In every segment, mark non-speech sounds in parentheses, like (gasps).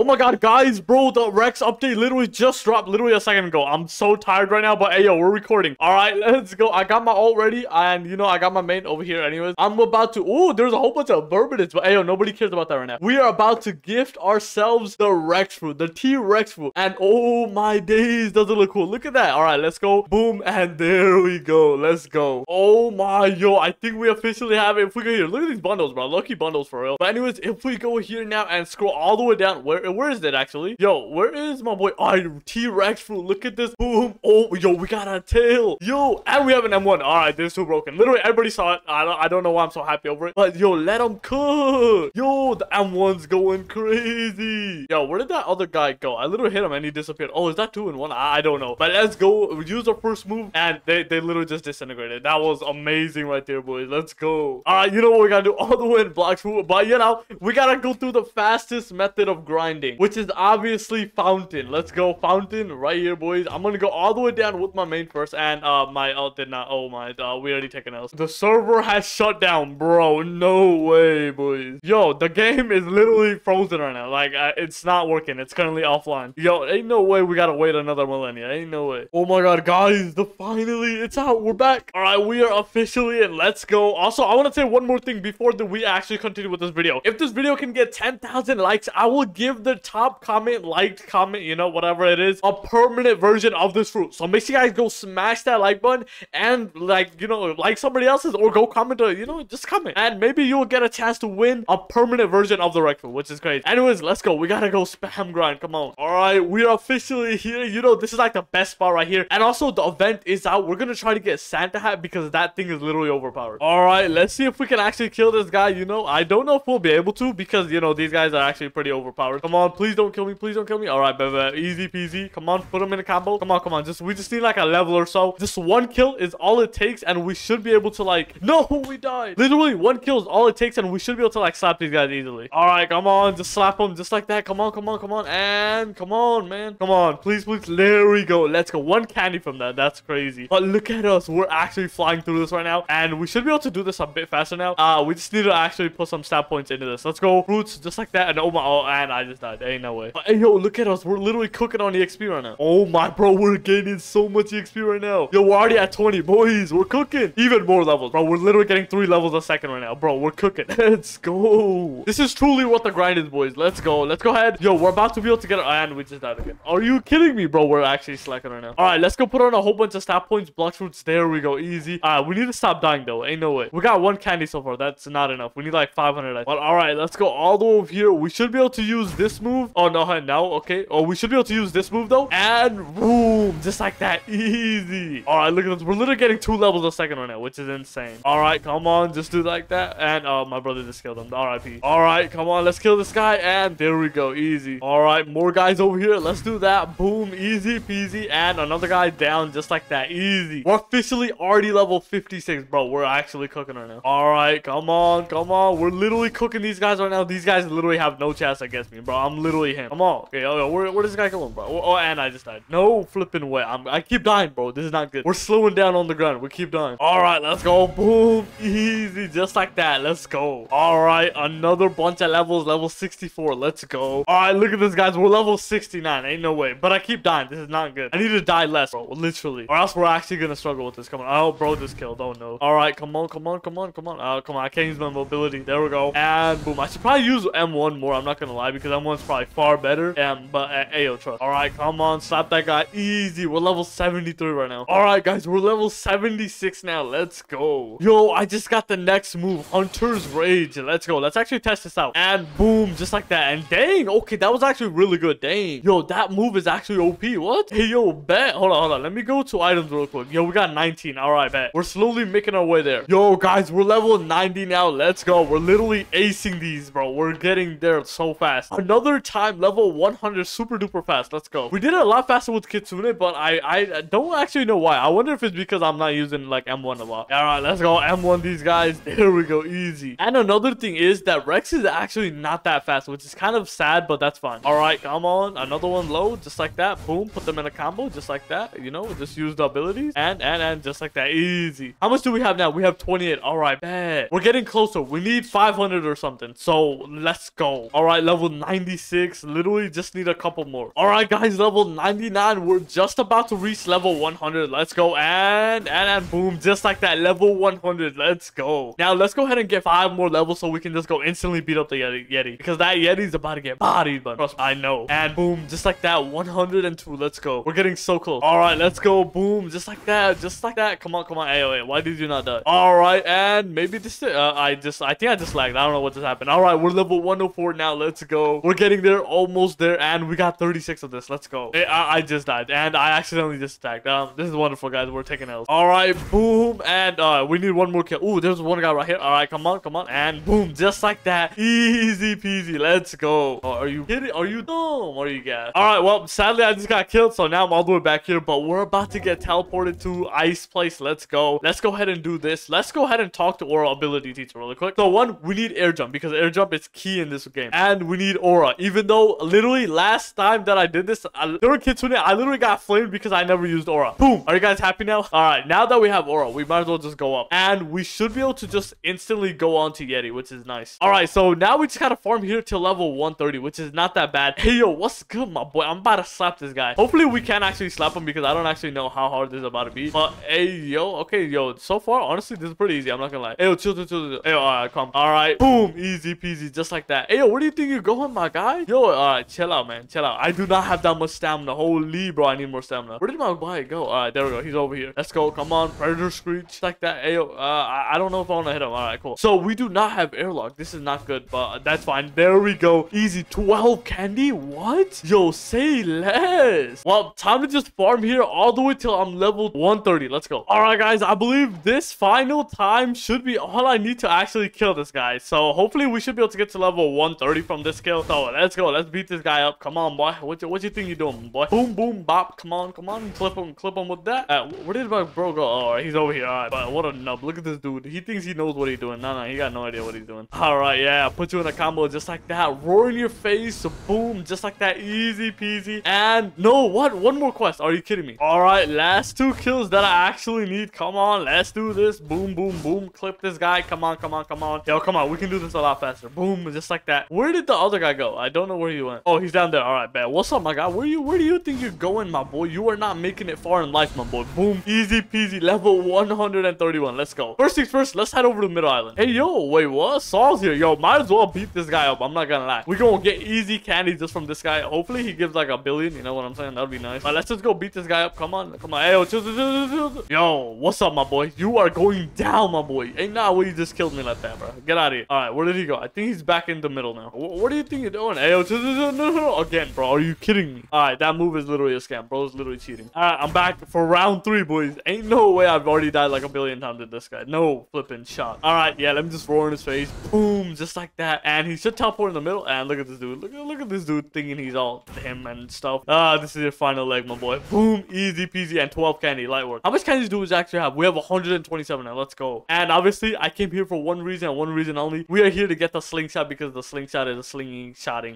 Oh my god, guys, bro, the Rex update literally just dropped literally a second ago. I'm so tired right now, but hey, yo, we're recording. All right, (laughs) let's go. I got my alt ready, and you know, I got my main over here anyways. I'm about to, oh, there's a whole bunch of bourbons, but hey, yo, nobody cares about that right now. We are about to gift ourselves the Rex food, the T-Rex food. and oh my days, does it look cool? Look at that. All right, let's go. Boom, and there we go. Let's go. Oh my, yo, I think we officially have it. If we go here, look at these bundles, bro. Lucky bundles for real. But anyways, if we go here now and scroll all the way down, where where is it actually? Yo, where is my boy? Oh, T-Rex fruit. Look at this. Boom. Oh, yo, we got a tail. Yo, and we have an M1. All right, this is so broken. Literally, everybody saw it. I don't, I don't know why I'm so happy over it. But yo, let them cook. Yo, the M1's going crazy. Yo, where did that other guy go? I literally hit him and he disappeared. Oh, is that two in one? I, I don't know. But let's go. Use our first move and they, they literally just disintegrated. That was amazing right there, boys. Let's go. All right, you know what we gotta do? (laughs) All the way in blocks. But you know, we gotta go through the fastest method of grinding, which is obviously fountain. Let's go fountain right here, boys. I'm gonna go all the way down with my main first and uh my ult did not. Oh my, uh, we already taken else. The server has shut down, bro. No way, boys. Yo, the game is literally frozen right now. Like uh, it's not working. It's currently offline. Yo, ain't no way we gotta wait another millennia. Ain't no way. Oh my god, guys, the finally it's out. We're back. All right, we are officially in. Let's go. Also, I want to say one more thing before the, we actually continue with this video. If this video can get 10,000 likes, I will give the top comment, liked comment, you know, whatever it is, a permanent version of this fruit. So make sure you guys go smash that like button and like, you know, like somebody else's or go comment, you know, just comment. And maybe you'll get a chance to win a permanent version of the Rex fruit, which is crazy. Anyways, let's go. We gotta go spam grind. Come on. All right, we are officially here. You know, this is like the best spot right here. And also, the event is out. We're gonna try to get Santa hat because that thing is literally overpowered. All right, let's see if we can actually kill this guy. You know, I don't know if we'll be able to because, you know, these guys are actually pretty overpowered. Come on, please don't kill me. Please don't kill me. All right, baby. Easy peasy. Come on, put him in a combo. Come on, come on. Just We just need like a level or so. Just one kill is all it takes and we should be able to like... No, we died. Literally, one kill is all it takes and we should be able to like slap these guys easily. All right, come on. Just slap them just like that. Come on, come on, come on. And come on, man. Come on. Please, please. There we go. Let's go. One candy from that. That's crazy. But look at us. We're actually flying through this right now. And we should be able to do this a bit faster now. Uh, we just need to actually put some stat points into this. Let's go. Roots, just like that. And oh my, oh, and I just died. Ain't no way. But, hey, yo, look at us. We're literally cooking on the XP right now. Oh my, bro. We're gaining so much XP right now. Yo, we're already at 20. Boys, we're cooking. Even more levels, bro. We're literally getting three levels a second right now. Bro, we're cooking. (laughs) Let's go. This is truly what the grind is, boys. Let's go. Let's go ahead. Yo, we're about to be able to get... And we just died again. Are you kidding me, bro? We're actually slacking right now. All right, let's go put on a whole bunch of stat points, blocks, roots. There we go. Easy. All right, we need to stop dying, though. Ain't no way. We got one candy so far. That's not enough. We need like 500. But all right, let's go all the way over here. We should be able to use this move. Oh, no, now. Okay. Oh, we should be able to use this move, though. And boom. Just like that. Easy. All right, look at this. We're literally getting two levels a second right now, which is insane. All right, come on. Just do like that. And oh, my brother just killed him. R.I.P. All right, come on. Let's kill this guy. And there we go. Easy. All right, more guys over here. Let's do that. Boom. Easy peasy. And another guy down just like that. Easy. We're officially already level 56, bro. We're actually cooking right now. All right, come on. Come on. We're literally cooking these guys right now. These guys literally have no chance against me, bro. I'm literally him. Come on. Okay, oh, where, where this guy going, bro? Oh, oh, and I just died. No flipping way. I'm, I keep dying, bro. This is not good. We're slowing down on the ground. We keep dying. All right, let's go. Boom. Easy. Just like that. Let's go. All right, another bunch of levels. Level 64. Let's go. All right, look at this, guys. We're level 69. Ain't no way. But I keep dying. This is not good. I need to die less, bro. Literally. Or else we're actually going to struggle with this. Come on. Oh, bro, just killed. Oh, no. All right, come on, come on, come on, come on. Oh, come on. I can't use my mobility. There we go. And boom. I should probably use M1 more. I'm not going to lie because M1's probably far better. Um, but uh, Ayo, trust. All right, come on. Slap that guy. Easy. We're level 73 right now. All right, guys. We're level 76 now. Let's go. Yo, I just got the next move. Hunter's Rage. Let's go. Let's actually test this out. And boom. Just like that. And dang. Okay, that was actually really good. Dang. Yo, that move is actually OP. What? Hey, yo, bet. Hold on, hold on. Let me go to items real quick. Yo, we got 19. All right, bet. We're slowly making our way there. Yo, guys, we're level 90 now. Let's go. We're literally acing these, bro. We're getting there so fast. Another time, level 100 super duper fast. Let's go. We did it a lot faster with Kitsune, but I, I don't actually know why. I wonder if it's because I'm not using like M1 a lot. All right, let's go. M1 these guys. (laughs) There we go. Easy. And another thing is that Rex is actually not that fast, which is kind of sad, but that's fine. All right, come on. Another one low, just like that. Boom. Put them in a combo, just like that. You know, just use the abilities. And, and, and just like that. Easy. How much do we have now? We have 28. All right, bad. We're getting closer. We need 500 or something. So let's go. All right, level 86. Literally just need a couple more. All right, guys, level 99. We're just about to reach level 100. Let's go. And, and, and boom, just like that, level 100. Let's go. Now, let's go ahead and get five more levels so we can just go instantly beat up the Yeti. Yeti because that Yeti's about to get bodied, but trust me, I know. And boom, just like that, 102. Let's go. We're getting so close. All right, let's go. Boom, just like that, just like that. Come on, come on. Wait, why did you not die? All right, and maybe this, uh, I just, I think I just lagged. I don't know what just happened. All right, we're level 104 now. Let's go. We're getting there, almost there, and we got 36 of this. Let's go. I, I just died, and I accidentally just attacked. Um, this is wonderful, guys. We're taking L's. All right, boom, and uh, we need one more kill. Ooh, there's one guy right here. All right, come on, come on, and boom, just like that. Easy peasy. Let's go. Oh, are you kidding? Are you dumb? What are you guys? All right, well, sadly, I just got killed, so now I'm all the way back here, but we're about to get teleported to Ice Place. Let's go. Let's go ahead and do this. Let's go ahead and talk to Aura Ability Teacher really quick. So one, we need air jump because air jump is key in this game. And we need Aura. Even though literally last time that I did this, I, there were kids Kitsune, I literally got flamed because I never used Aura. Boom. Are you guys happy now? All right, now that we have Aura, we might as well just go up. And we should be able to just instantly go on to Yeti, which is nice. All right, so now we just gotta farm here to level 130, which is not that bad. Hey, yo, what's good, my boy? I'm about to slap this guy. Hopefully, we can actually slap him because I don't actually know how hard this is about to be. But, hey, yo, okay, yo, so far, honestly, this is pretty easy. I'm not gonna lie. Hey, yo, chill, chill, chill, chill. Hey, yo, all right, come. All right, boom, easy peasy, just like that. Hey, yo, where do you think you're going, my guy? Yo, all right, chill out, man, chill out. I do not have that much stamina. Holy, bro, I need more stamina. Where did my guy go? All right, there we go. He's over here. Let's go. Come on, Predator Screech, like that. Yo, uh, I, I don't know if I want to hit him. All right, cool. So we do not have airlock. This is not good, but that's fine. There we go. Easy. 12 candy? What? Yo, say less. Well, time to just farm here all the way till I'm level 130. Let's go. All right, guys. I believe this final time should be all I need to actually kill this guy. So hopefully we should be able to get to level 130 from this kill. So let's go. Let's beat this guy up. Come on, boy. What you, what you think you're doing, boy? Boom, boom, bop. Come on, come on. Clip him, clip him with that. Uh, where did my bro go? Oh, he's over here. All right, but what a nub. Look at this dude. He thinks he knows what he's doing. No, no, he got no idea what he's doing. All right, yeah. Put you in a combo just like that. Roar in your face. Boom, just like that. Easy peasy. And no, what? One more quest. Are you kidding me? All right, last two kills that I actually need. Come on, let's do this. Boom, boom, boom. Clip this guy. Come on, come on, come on. Yo, come on. We can do this a lot faster. Boom, just like that. Where did the other guy go? I don't know where he went. Oh, he's down there. All right, bad. What's up, my guy? Where you? Where do you think you're going, my boy? You are not making it far in life, my boy. Boom, easy peasy. Level 131. Let's go. First things first. Let's head over to Middle Island. Hey, yo, wait, what? Saw's here. Yo, might as well beat this guy up. I'm not gonna lie. We're gonna get easy candy just from this guy. Hopefully, he gives like a billion. You know what I'm saying? That would be nice. Let's just go beat this guy up. Come on, come on. Hey, yo, chill, chill, chill, chill, yo, what's up, my boy? You are going down, my boy. Ain't not way you just killed me like that, bro. Get out of here. All right, where did he go? I think he's back in the middle now. What, what do you think doing? Hey, yo, chill, chill, chill, no, no, no. Again, bro. Are you kidding me? All right, that move is literally a scam. Bro is literally cheating. All right, I'm back for round three, boys. Ain't no way I've already died like a billion times with this guy. No flipping shot. All right, yeah, let me just roar in his face. Boom, just like that. And he should teleport in the middle. And look at this dude. Look at look at this dude thinking he's all him and stuff. Ah, this is your final leg, my boy. Boom, easy peasy, and 12 candy, light work. How much candies do we actually have? We have 127 now. Let's go. And obviously, I came here for one reason and one reason only. We are here to get the slingshot because the slingshot is a slinging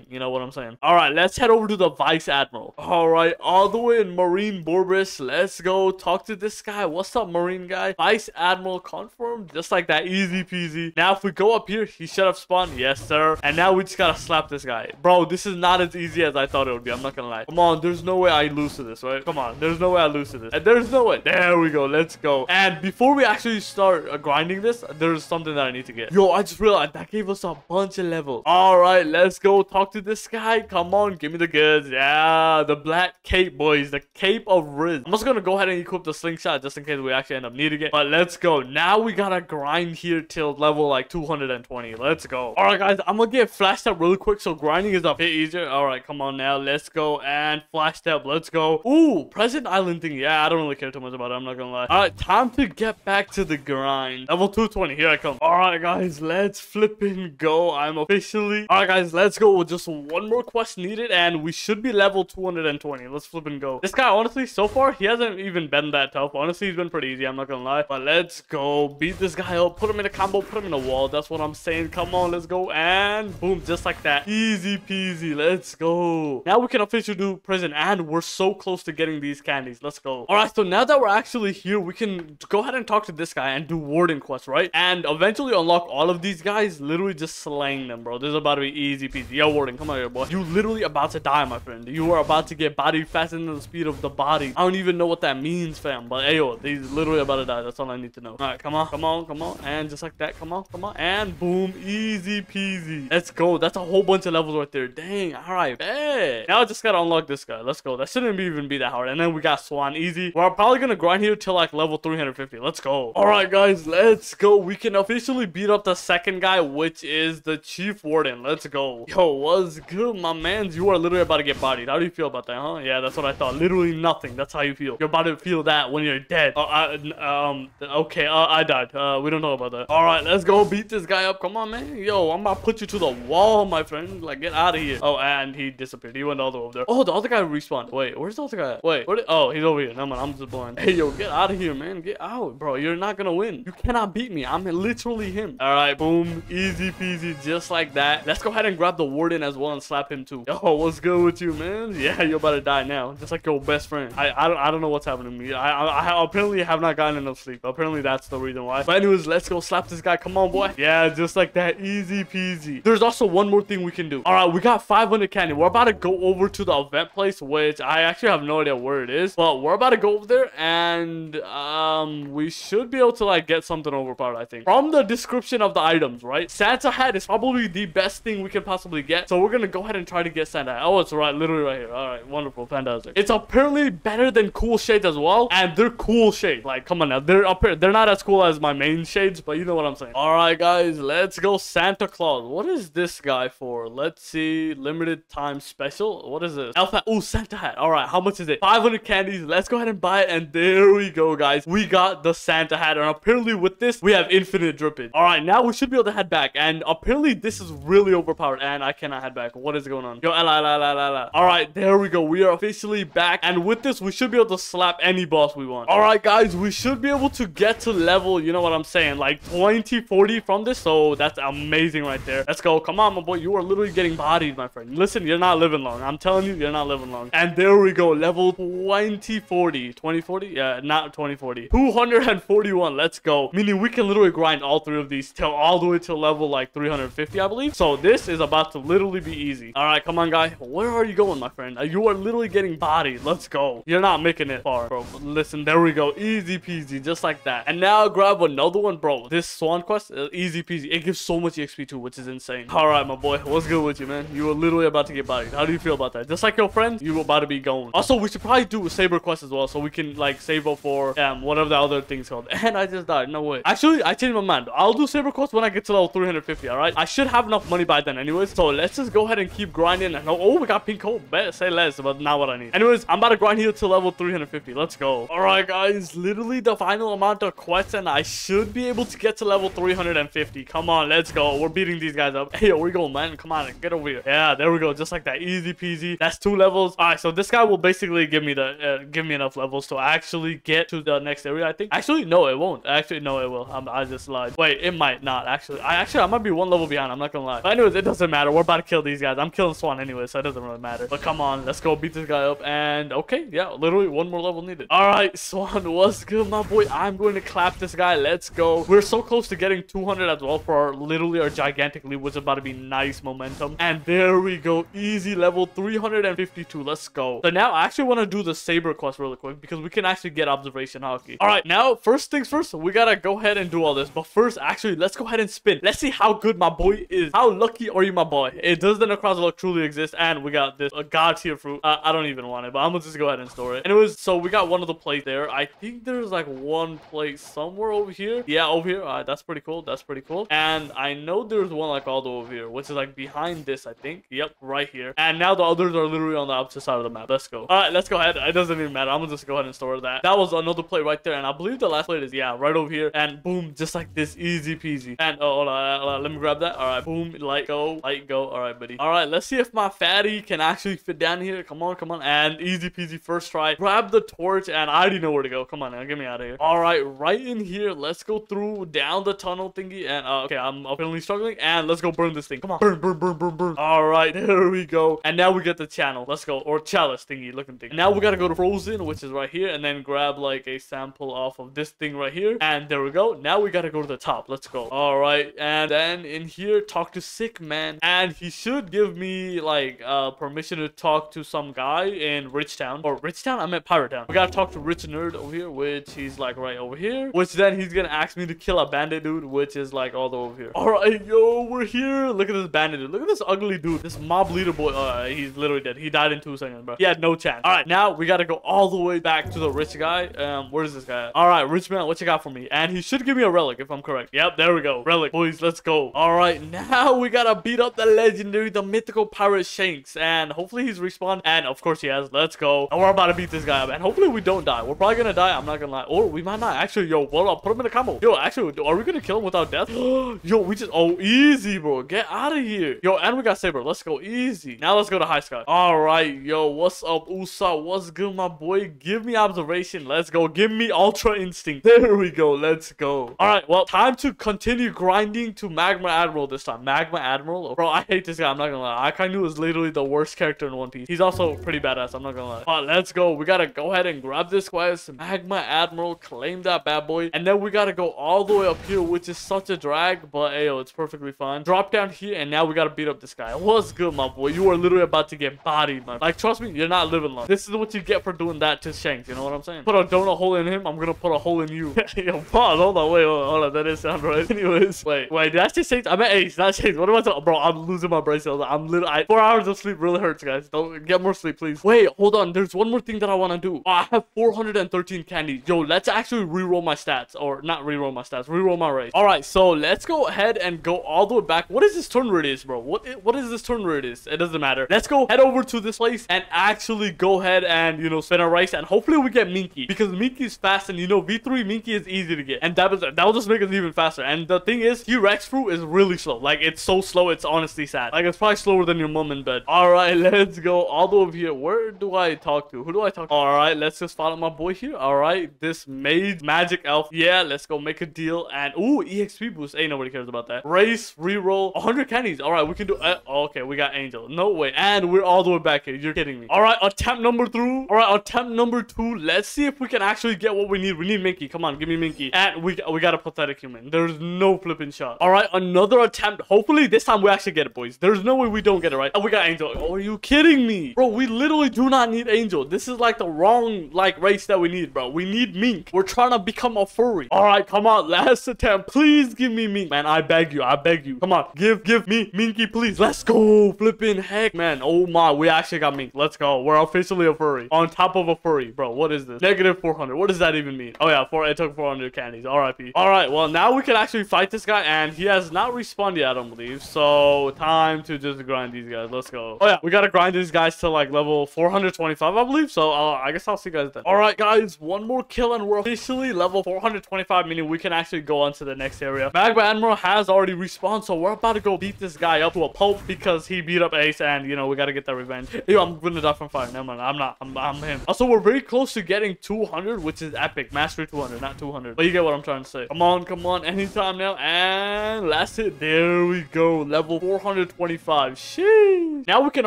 You know what I'm saying? All right, let's head over to the Vice Admiral. All right, all the way in Marine Fortress. Let's go talk to this guy. What's up, Marine guy? Vice Admiral confirmed. Just like that, easy peasy. Now, if we go up here, he should have spawned. Yes, sir. And now we just gotta slap this guy. Bro, this is not as easy as I thought it would be. I'm not gonna lie. Come on, there's no way I lose to this, right? Come on, there's no way I lose to this. And there's no way. There we go. Let's go. And before we actually start uh, grinding this, there's something that I need to get. Yo, I just realized that gave us a bunch of levels. All right, let's go talk to this guy. Come on, give me the goods. Yeah, the black cape, boys. The cape of Riz. I'm just gonna go ahead and equip the slingshot just in case we actually end up needing it. But let's go. Now we gotta grind here till level like 220. Let's go. All right, guys, I'm gonna get flash step really quick so grinding is a bit easier. All right, come on now. Let's go and flash step. Let's go. Ooh, present island thing. Yeah, I don't really care too much about it. I'm not gonna lie. All right, time to get back to the grind. Level 220. Here I come. All right, guys, let's flip and go. I'm officially. All right, guys, let's go. With just one more quest needed, and we should be level 220. Let's flip and go. This guy, honestly, so far, he hasn't even been that tough. Honestly, he's been pretty easy. I'm not gonna lie. But let's go. Beat this guy up. Put him in a combo. Put him in a wall. That's what I'm saying. Come on, let's go. And boom, just like that. Easy peasy. Let's go. Now we can officially do prison, and we're so close to getting these candies. Let's go. All right, so now that we're actually here, we can go ahead and talk to this guy and do warden quest, right? And eventually unlock all of these guys, literally just slaying them, bro. This is about to be easy peasy. Yo, Warden, come on here, boy. You literally about to die, my friend. You are about to get body faster than the speed of the body. I don't even know what that means, fam. But, ayo, he's literally about to die. That's all I need to know. All right, come on, come on, come on. And just like that, come on, come on. And boom, easy peasy. Let's go. That's a whole bunch of levels right there. Dang, all right, bet. Now I just gotta unlock this guy. Let's go. That shouldn't even be that hard. And then we got Swan, easy. We're probably gonna grind here till like level 350. Let's go. All right, guys, let's go. We can officially beat up the second guy, which is the Chief Warden. Let's go. Yo, what's good, my mans? You are literally about to get bodied. How do you feel about that, huh? Yeah, that's what I thought. Literally nothing. That's how you feel. You're about to feel that when you're dead. Oh, I, um, okay, uh, I died. Uh, we don't know about that. All right, let's go beat this guy up. Come on, man. Yo, I'm about to put you to the wall, my friend. Like, get out of here. Oh, and he disappeared. He went all the way over there. Oh, the other guy respawned. Wait, where's the other guy? Wait, where did, oh, he's over here. No, man, I'm just blind. Hey, yo, get out of here, man. Get out, bro. You're not gonna win. You cannot beat me. I'm literally him. All right, boom. Easy peasy, just like that. Let's go ahead and grab the warden as well and slap him too. Yo, (laughs) what's good with you, man? Yeah, you're about to die now. Just like your best friend. I, I, don't, I don't know what's happening to me. I, I, I apparently have not gotten enough sleep. Apparently that's the reason why. But anyways, let's go slap this guy. Come on, boy. Yeah, just like that. Easy peasy. There's also one more thing we can do. All right, we got 500 candy. We're about to go over to the event place, which I actually have no idea where it is. But we're about to go over there and um, we should be able to like get something overpowered, I think. From the description of the items, right? Santa hat is probably the best thing we can possibly get. So we're to go ahead and try to get Santa. Oh, it's right, literally right here. All right, wonderful, fantastic. It's apparently better than cool shades as well. And they're cool shades. Like, come on now. They're up here. They're not as cool as my main shades, but you know what I'm saying. All right, guys, let's go Santa Claus. What is this guy for? Let's see. Limited time special. What is this? Alpha. Oh, Santa hat. All right, how much is it? 500 candies. Let's go ahead and buy it. And there we go, guys. We got the Santa hat. And apparently with this, we have infinite drippage. All right, now we should be able to head back. And apparently this is really overpowered. And I cannot head back. What is going on? Yo, la, la, la, la, la. All right, there we go. We are officially back. And with this, we should be able to slap any boss we want. All right, guys, we should be able to get to level, you know what I'm saying, like 20, 40 from this. So that's amazing right there. Let's go. Come on, my boy. You are literally getting bodied, my friend. Listen, you're not living long. I'm telling you, you're not living long. And there we go. Level 2040. 2040? Yeah, not 2040. 241. Let's go. Meaning we can literally grind all three of these till all the way to level like 350, I believe. So this is about to literally be easy. All right, come on, guy. Where are you going, my friend? You are literally getting bodied. Let's go. You're not making it far, bro. Listen, there we go. Easy peasy, just like that. And now grab another one, bro. This Swan Quest, uh, easy peasy. It gives so much XP too, which is insane. All right, my boy. What's good with you, man? You were literally about to get bodied. How do you feel about that? Just like your friend, you were about to be going. Also, we should probably do a Saber Quest as well, so we can like save up for um whatever the other thing's called. (laughs) And I just died. No way. Actually, I changed my mind. I'll do Saber Quest when I get to level 350. All right. I should have enough money by then, anyways. So let's just go ahead and keep grinding. And oh, oh we got pink coal. Bet say less, but not what I need. Anyways, I'm about to grind here to level 350. Let's go. All right, guys. Literally the final amount of quests, and I should be able to get to level 350. Come on, let's go. We're beating these guys up. (laughs) Hey, yo, we go, man. Come on, get over here. Yeah, there we go. Just like that. Easy peasy. That's two levels. All right, so this guy will basically give me the uh, give me enough levels to actually get to the next area. I think. Actually, no, it won't. Actually, no, it will. I'm, I just lied. Wait, it might not. Actually, I actually I might be one level behind. I'm not gonna lie. But anyways, it doesn't matter. We're about to kill these guys. I'm killing Swan anyway, so it doesn't really matter. But come on, let's go beat this guy up. And okay, yeah, literally one more level needed. All right, Swan, (laughs) what's good, my boy? I'm going to clap this guy. Let's go. We're so close to getting 200 as well for our literally our gigantic leap, which is about to be nice momentum. And there we go. Easy level 352. Let's go. So now I actually want to do the Saber quest really quick because we can actually get observation haki. All right, now first things first, we gotta go ahead and do all this. But first, actually, let's go ahead and spin. Let's see how good my boy is. How lucky are you, my boy? It does the Necroz luck truly exist, and we got this a god tier fruit. Uh, I don't even want it, but I'm gonna just go ahead and store it. Anyways, so we got one of the plates there. I think there's like one plate somewhere over here. Yeah, over here. That's pretty cool. That's pretty cool. And I know there's one like all the way over here, which is like behind this, I think. Yep, right here. And now the others are literally on the opposite side of the map. Let's go. All right, let's go ahead. It doesn't even matter. I'm gonna just go ahead and store that. That was another plate right there, and I believe the last plate is yeah, right over here. And boom, just like this, easy peasy. And oh, hold on, hold on, let me grab that. All right, boom, light go, light go. All right, buddy. All right, let's see if my fatty can actually fit down here. Come on, come on, and easy peasy first try. Grab the torch, and I already know where to go. Come on now, get me out of here. All right, right in here. Let's go through down the tunnel thingy. And uh, okay, I'm apparently struggling. And let's go burn this thing. Come on, burn, burn, burn, burn, burn. All right, (laughs) there we go. And now we get the channel. Let's go, or chalice thingy looking thing. Now we gotta go to frozen, which is right here, and then grab like a sample off of this thing right here. And there we go. Now we gotta go to the top. Let's go. All right, and then in here, talk to sick man. And and he should give me like uh permission to talk to some guy in Richtown or Richtown. I'm at Pirate Town. We gotta talk to Rich Nerd over here, which he's like right over here. Which then he's gonna ask me to kill a bandit dude, which is like all the way over here. All right, yo, we're here. Look at this bandit dude. Look at this ugly dude. This mob leader boy. Uh, he's literally dead. He died in two seconds, bro. He had no chance. All right, now we gotta go all the way back to the rich guy. Um, where's this guy? All right, rich man, what you got for me? And he should give me a relic if I'm correct. Yep, there we go. Relic, boys. Let's go. All right, now we gotta beat up the legendary, the mythical pirate Shanks, and hopefully he's respawned. And of course he has. Let's go. And we're about to beat this guy up, and hopefully we don't die. We're probably gonna die. I'm not gonna lie, or we might not. Actually, yo, well, I'll put him in a combo. Yo, actually, are we gonna kill him without death? (gasps) yo, we just oh easy, bro. Get out of here. Yo, and we got saber. Let's go easy. Now let's go to high sky. All right, yo, what's up, Usa? What's good, my boy? Give me observation. Let's go. Give me ultra instinct. (laughs) There we go. Let's go. All right, well, time to continue grinding to Magma Admiral this time. Magma Admiral? Bro, I (laughs) hate this guy. I'm not gonna lie. Akainu is literally the worst character in One Piece. He's also pretty badass. I'm not gonna lie. But let's go. We gotta go ahead and grab this quest. Magma Admiral, claim that bad boy. And then we gotta go all the way up here, which is such a drag. But, ayo, it's perfectly fine. Drop down here, and now we gotta beat up this guy. What's good, my boy? You are literally about to get bodied, man. Like, trust me, you're not living long. This is what you get for doing that to Shanks. You know what I'm saying? Put a donut hole in him. I'm gonna put a hole in you. (laughs) Yo, pause. Hold on. Wait, hold on. Hold on. That didn't sound right. (laughs) Anyways, wait, wait. Did I just Shanks? I meant Ace, not Shanks. What am I talking? Bro, I'm losing my brain cells. I'm literally. Four hours of sleep really hurts, guys. Don't get more sleep, please. Wait, hold on. There's one more thing that I want to do. Oh, I have 413 candies. Yo, let's actually reroll my stats. Or not reroll my stats. Reroll my race. All right, so let's go ahead and go all the way back. What is this turn radius, bro? What is, what is this turn radius? It doesn't matter. Let's go head over to this place and actually go ahead and, you know, spin a race. And hopefully we get Minky. Because Minky is fast and, you know, V3 Minky is easy to get. And that, was, that will just make us even faster. And the thing is, T-Rex fruit is really slow. Like, it's so slow, it's honestly sad. Like, it's probably slower than your mom in bed. All right, (laughs) let's go all the way over here. Where do I talk to? Who do I talk to? All right, let's just follow my boy here. All right, this made magic elf. Yeah, let's go make a deal. And, ooh, EXP boost. Ain't nobody cares about that. Race, reroll, 100 candies. All right, we can do uh, okay, we got Angel. No way. And we're all the way back here. You're kidding me. All right, attempt number through. All right, attempt number two. Let's see if we can actually get what we need. We need Minky. Come on, give me Minky. And we, we got a pathetic human. There's no flipping shot. All right, another attempt. Hopefully this time we actually get it, boys. There's no way we don't get it, right? Oh, we got Angel. Oh, are you kidding me? Bro, we literally do not need Angel. This is like the wrong, like, race that we need, bro. We need Mink. We're trying to become a furry. All right, come on. Last attempt. Please give me Mink. Man, I beg you. I beg you. Come on. Give, give me Minky, please. Let's go. Flipping heck, man. Oh my, we actually got Mink. Let's go. We're officially a furry. On top of a furry. Bro, what is this? Negative 400. What does that even mean? Oh yeah, four, it took 400 candies. RIP. All right, well, now we can actually fight this guy, and he has not respawned yet, I don't believe. So, time to just grind these guys. Let's go. Oh yeah, we gotta grind these guys to like level 425, I believe. So, uh, I guess I'll see you guys then. All right, guys, one more kill, and we're officially level 425, meaning we can actually go on to the next area. Magma Admiral has already respawned, so we're about to go beat this guy up to a pulp because he beat up Ace, and, you know, we gotta get that revenge. (laughs) Yo, I'm gonna die from fire. Never mind. I'm not. I'm, I'm him. Also, we're very close to getting 200, which is epic. Mastery 200, not 200. But you get what I'm trying to say. Come on, come on. Anytime now. And last hit. There we go. Level 425. Sheesh. Now we can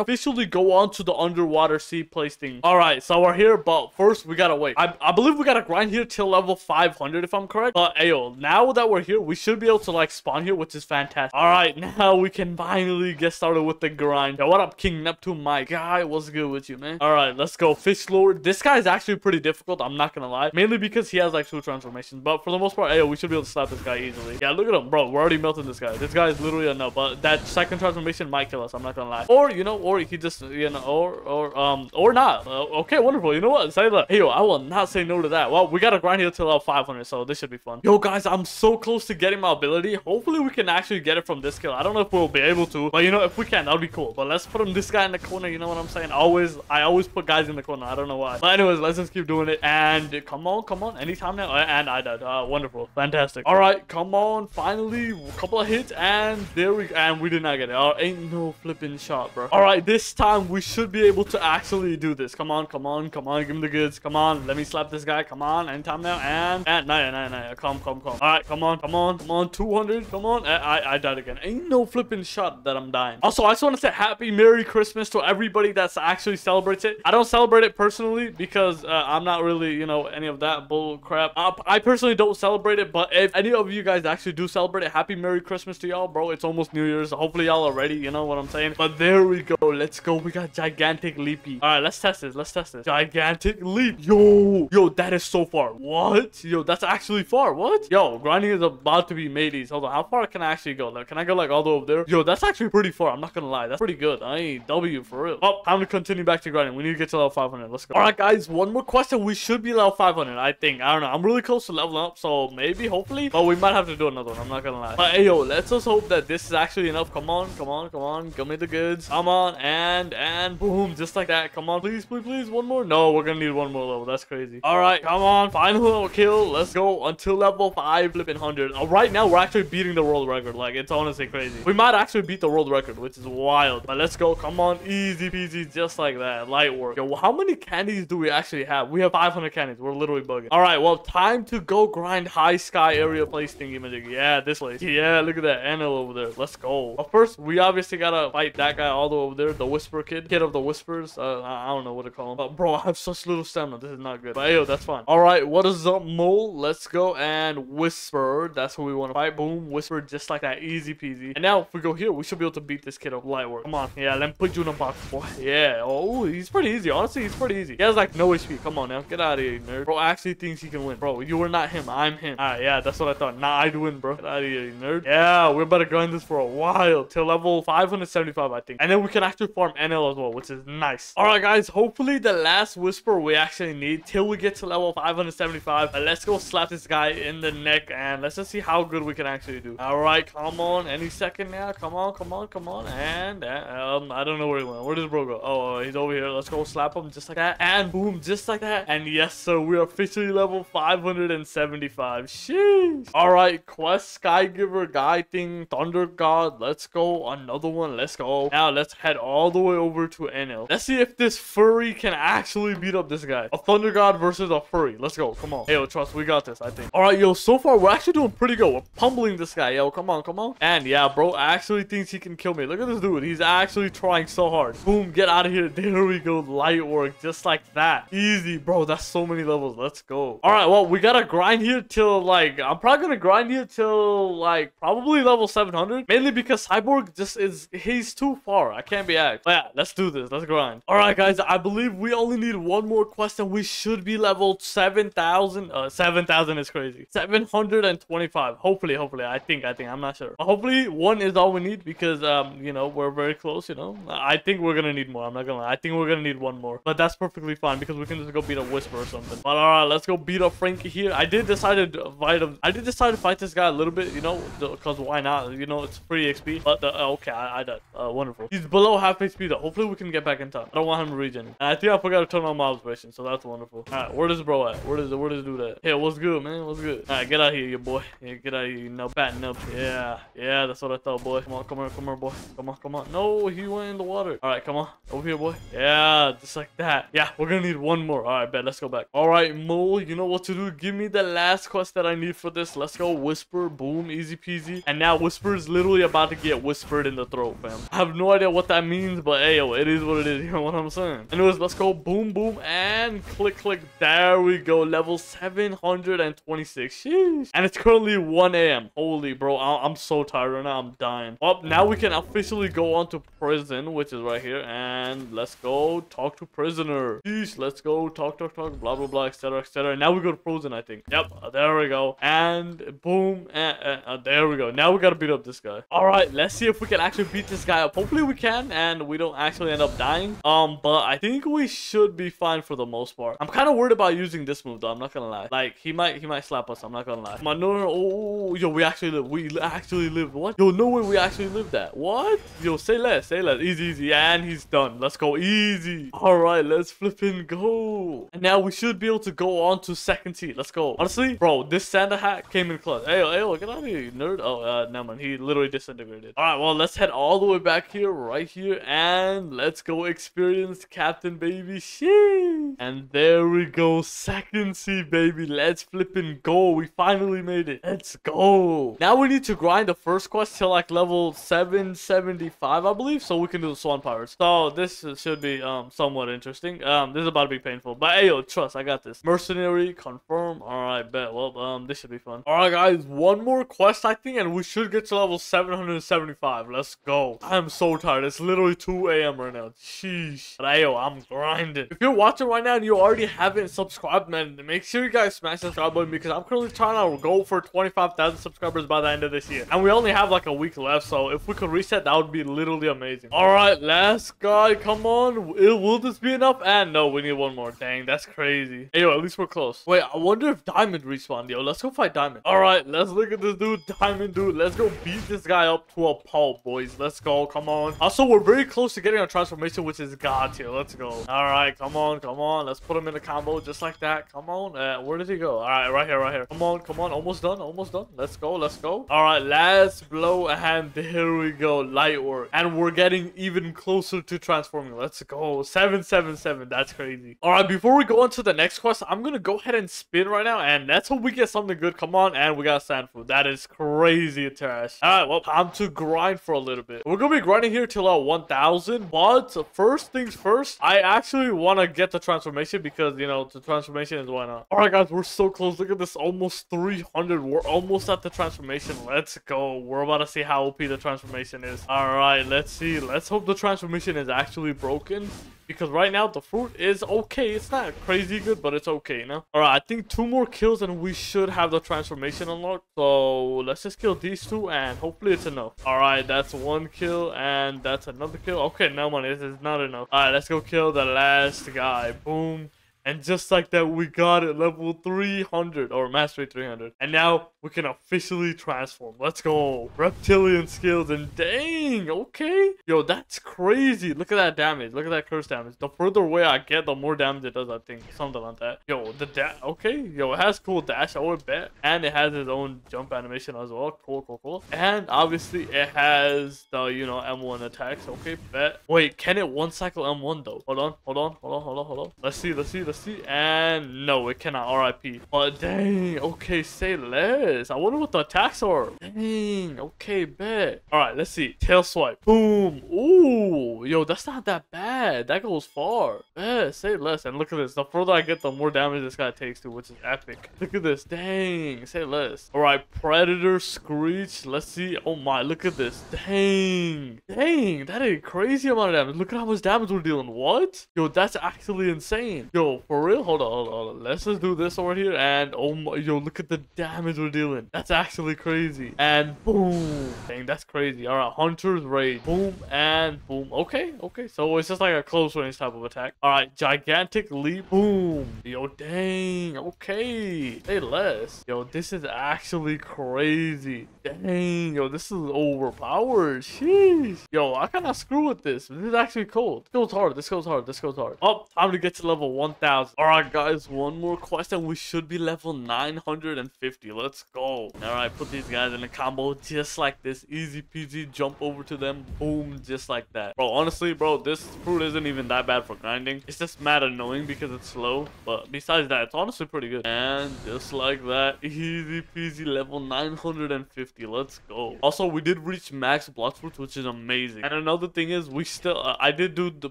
officially go on to the underwater sea place thing. All right, so we're here, but first we gotta wait. I, I believe we gotta grind here till level 500, if I'm correct. But ayo, now that we're here, we should be able to like spawn here, which is fantastic. All right, (laughs) now we can finally get started with the grind. Yo, what up, King Neptune, my guy? What's good with you, man? All right, let's go. Fish Lord. This guy is actually pretty difficult. I'm not gonna lie. Mainly because he has like two transformations. But for the most part, ayo, we should be able to slap this guy easily. Yeah, look at him, bro. We're already melting this guy. This guy is literally a no. But that second transformation might kill us. I'm not gonna lie. Or you know, or he just you know, or or um, or not. Uh, okay, wonderful. You know what? Say that. Hey, yo, I will not say no to that. Well, we gotta grind here till level 500, so this should be fun. Yo, guys, I'm so close to getting my ability. Hopefully, we can actually get it from this kill. I don't know if we'll be able to, but you know, if we can, that'll be cool. But let's put him this guy in the corner. You know what I'm saying? Always, I always put guys in the corner. I don't know why. But anyways, let's just keep doing it. And come on, come on. Anytime now. And I died. Uh, wonderful. Fantastic. All right, come on. Finally, a couple of hits. And there we. And we did not it. Oh, ain't no flipping shot, bro. All right, this time we should be able to actually do this. Come on, come on, come on. Give me the goods. Come on. Let me slap this guy. Come on. Anytime now. And, and, nah, nah, nah. Come, come, come. All right, come on, come on, come on. 200. Come on. I, I, I died again. Ain't no flipping shot that I'm dying. Also, I just want to say happy Merry Christmas to everybody that's actually celebrates it. I don't celebrate it personally because uh, I'm not really, you know, any of that bull crap. Uh, I personally don't celebrate it, but if any of you guys actually do celebrate it, happy Merry Christmas to y'all, bro. It's almost New Year's. Hopefully y'all already. You know what I'm saying? But there we go. Let's go. We got gigantic leapy. All right, let's test this. Let's test this. Gigantic leap. Yo, yo, that is so far. What? Yo, that's actually far. What? Yo, grinding is about to be made easy. Hold on. How far can I actually go? Like, can I go like all the way over there? Yo, that's actually pretty far. I'm not gonna lie. That's pretty good. I ain't W for real. Oh, time to continue back to grinding. We need to get to level 500. Let's go. All right, guys. One more question. We should be level 500. I think. I don't know. I'm really close to leveling up, so maybe, hopefully. But we might have to do another one. I'm not gonna lie. But hey, yo, let's just hope that this is actually enough. Come on, come on, come on. Give me the goods. Come on, and and boom, just like that. Come on, please, please, please. One more. No, we're gonna need one more level. That's crazy. All right, come on. Final level kill. Let's go until level five, flipping hundred. Uh, right now, we're actually beating the world record. Like it's honestly crazy. We might actually beat the world record, which is wild. But let's go. Come on, easy peasy, just like that. Light work. Yo, how many candies do we actually have? We have 500 candies. We're literally bugging. All right, well, time to go grind high sky area place thingy magic. Yeah, this place. Yeah, look at that Enel over there. Let's go. But first, we obviously gotta fight that guy all the way over there, the Whisper Kid, Kid of the Whispers. Uh, I don't know what to call him. But bro, I have such little stamina. This is not good. But yo, that's fine. All right, what is up, Mole? Let's go and Whisper. That's who we want to fight. Boom, Whisper, just like that, easy peasy. And now, if we go here, we should be able to beat this kid of light work. Come on, yeah, let me put you in a box, boy. (laughs) Yeah. Oh, he's pretty easy. Honestly, he's pretty easy. He has like no HP. Come on now, get out of here, nerd. Bro actually thinks he can win. Bro, you are not him. I'm him. All right, yeah, that's what I thought. Nah, I'd win, bro. Get out of here, nerd. Yeah, we're about to grind this for a while till level 575, I think. And then we can actually farm Enel as well, which is nice. All right, guys. Hopefully, the last whisper we actually need till we get to level 575. But let's go slap this guy in the neck and let's just see how good we can actually do. All right, come on. Any second now. Come on, come on, come on. And uh, um, I don't know where he went. Where does bro go? Oh, uh, he's over here. Let's go slap him just like that. And boom, just like that. And yes, sir, we are officially level 575. Sheesh. All right, quest Skygiver guy thing, Thunder God. Let's go. Another one. Let's go. Now let's head all the way over to Enel. Let's see if this furry can actually beat up this guy. A Thunder God versus a furry. Let's go. Come on. Hey, yo, trust. We got this, I think. All right, yo. So far, we're actually doing pretty good. We're pummeling this guy. Yo, come on, come on. And yeah, bro actually thinks he can kill me. Look at this dude. He's actually trying so hard. Boom, get out of here. (laughs) There we go. Light work. Just like that. Easy, bro. That's so many levels. Let's go. All right, well, we gotta grind here till like, I'm probably gonna grind here till like probably level 700. Mainly because Cyborg just is, he's too far. I can't be asked. But yeah, let's do this. Let's grind. All right, guys. I believe we only need one more quest and we should be level 7,000. Uh, 7,000 is crazy. 725. Hopefully, hopefully. I think, I think. I'm not sure. Hopefully, one is all we need because, um, you know, we're very close, you know. I think we're gonna need more. I'm not gonna lie. I think we're gonna need one more. But that's perfectly fine because we can just go beat a Whisper or something. But all right, let's go beat up Frankie here. I did decide to fight him. I did decide to fight this guy a little bit, you know, because why not? You know, it's free XP. But, uh, okay, I, I died. Uh, wonderful. He's below half though. Hopefully we can get back in time. I don't want him to regen. I think I forgot to turn on my observation, so that's wonderful. All right, where does bro at? Where does where does dude at? Hey, what's good, man? What's good? All right, get out here, you boy. Yeah, get out of here, you know, batting up. Yeah, yeah, that's what I thought, boy. Come on, come here, come here, boy. Come on, come on. No, he went in the water. All right, come on, over here, boy. Yeah, just like that. Yeah, we're gonna need one more. All right, bet. Let's go back. All right, Mole, you know what to do. Give me the last quest that I need for this. Let's go. Whisper, boom, easy peasy. And now Whisper is literally about to get whispered in the throat, fam. I have no idea what that means, but hey, it is what it is. (laughs) You know what I'm saying? Anyways, let's go. Boom, boom, and click, click. There we go. Level 726. Sheesh. And it's currently 1 a.m. Holy, bro. I I'm so tired right now. I'm dying. Well, now we can officially go on to prison, which is right here. And let's go talk to prisoner. Sheesh. Let's go talk, talk, talk, blah, blah, blah, etc., etc. Now we go to prison, I think. Yep. There we go. And boom. And, uh, uh, there we go. Now we gotta beat up this guy. All right. Let's see if we can actually beat this guy up. Hopefully we can. And we don't actually end up dying. Um, but I think we should be fine for the most part. I'm kind of worried about using this move though. I'm not gonna lie. Like he might, he might slap us. I'm not gonna lie. On, no, no, no. Oh, yo, we actually live. We actually live. What? Yo, no way. We actually lived that. What? Yo, say less. Say less. Easy, easy. And he's done. Let's go easy. All right, let's flip and go. And now we should be able to go on to second sea. Let's go. Honestly, bro, this Santa hat came in clutch. Hey, hey, get out of here, nerd. Oh, uh, never mind. He literally disintegrated. All right, well, let's head all the way back here, right here, and let's go experience Captain Baby. Sheesh. And there we go. Second sea, baby. Let's flip and go. We finally made it. Let's go. Now we need to grind the first quest till like level 775, I believe. So we can do the Swan Pirates. So this should be um somewhat interesting. Um, This is about to be painful. But hey, yo, trust. I got this. Mercenary, confirm. All right, bet. Well, um, this should be fun. All right, guys. One more quest, I think. And we should get to level 775. Let's go. I'm so tired. It's literally 2 a.m. right now. Sheesh. But yo, I'm grinding. If you're watching right now and you already haven't subscribed, man, make sure you guys smash the subscribe button because I'm currently trying to go for 25,000 subscribers by the end of this year. And we only have like a week left, so if we could reset, that would be literally amazing. All right, last guy, come on. Will, will this be enough? And no, we need one more. Dang, that's crazy. Hey, yo, at least we're close. Wait, I wonder if Diamond respawned. Yo, let's go fight Diamond. All right, let's look at this dude, Diamond dude. Let's go beat this guy up to a pulp, boys. Let's go. Come on. Also, we're very close to getting our transformation, which is God tier. Let's go. All right, come on, come on. Let's put him in a combo just like that. Come on. Uh, where did he go? All right, right here, right here. Come on, come on. Almost done, almost done. Let's go, let's go. All right, last blow, and here we go. Light work. And we're getting even closer to transforming. Let's go. 777. That's crazy. All right, before we go on to the next quest, I'm going to go ahead and spin right now, and let's hope we get something good. Come on, and we got sand food. That is crazy, trash. All right, well, time to grind for a little bit. We're to be grinding here till uh, 1,000, but first things first, I actually want to get the transformation because, you know, the transformation is why not. All right, guys, we're so close. Look at this, almost 300. We're almost at the transformation. Let's go. We're about to see how OP the transformation is. All right, let's see. Let's hope the transformation is actually broken because right now the fruit is okay. It's not crazy good, but it's okay, you know? All right, I think two more kills and we should have the transformation unlocked. So let's just kill these two and hopefully it's enough. All right, that's one kill and that's another kill. Okay, no money. This is not enough. All right, let's go kill the last guy. Boom. And just like that, we got it level 300 or mastery 300. And now we can officially transform. Let's go. Reptilian skills and dang, okay. Yo, that's crazy. Look at that damage. Look at that curse damage. The further away I get, the more damage it does, I think. Something like that. Yo, the dash, okay. Yo, it has cool dash, I would bet. And it has its own jump animation as well. Cool, cool, cool. And obviously it has the, you know, M1 attacks. Okay, bet. Wait, can it one cycle M1 though? Hold on, hold on, hold on, hold on, hold on. Let's see, let's see, let's see. And no, it cannot. RIP. But dang, okay, say less. I wonder what the attacks are. Dang, okay, bet. All right, let's see. Tail swipe. Boom. Ooh, yo, that's not that bad. That goes far. Bet, say less. And look at this. The further I get, the more damage this guy takes to, which is epic. Look at this. Dang, say less. All right, Predator Screech. Let's see. Oh my, look at this. Dang. Dang, that is a crazy amount of damage. Look at how much damage we're dealing. What? Yo, that's actually insane. Yo, for real? Hold on, hold on, hold on. Let's just do this over here. And oh my, yo, look at the damage we're dealing. That's actually crazy. And boom. Dang, that's crazy. All right, Hunter's Rage. Boom and boom. Okay, okay. So it's just like a close range type of attack. All right, Gigantic Leap. Boom. Yo, dang. Okay. Say less. Yo, this is actually crazy. Dang. Yo, this is overpowered. Sheesh. Yo, I cannot screw with this. This is actually cool. This goes hard. This goes hard. This goes hard. Oh, time to get to level 1000. All right, guys. One more quest and we should be level 950. Let's go. All right, put these guys in a combo just like this. Easy peasy. Jump over to them. Boom. Just like that. Bro, honestly, bro, this fruit isn't even that bad for grinding. It's just mad annoying because it's slow. But besides that, it's honestly pretty good. And just like that. Easy peasy. Level 950. Let's go. Also, we did reach max block fruits, which is amazing. And another thing is, we still... Uh, I did do the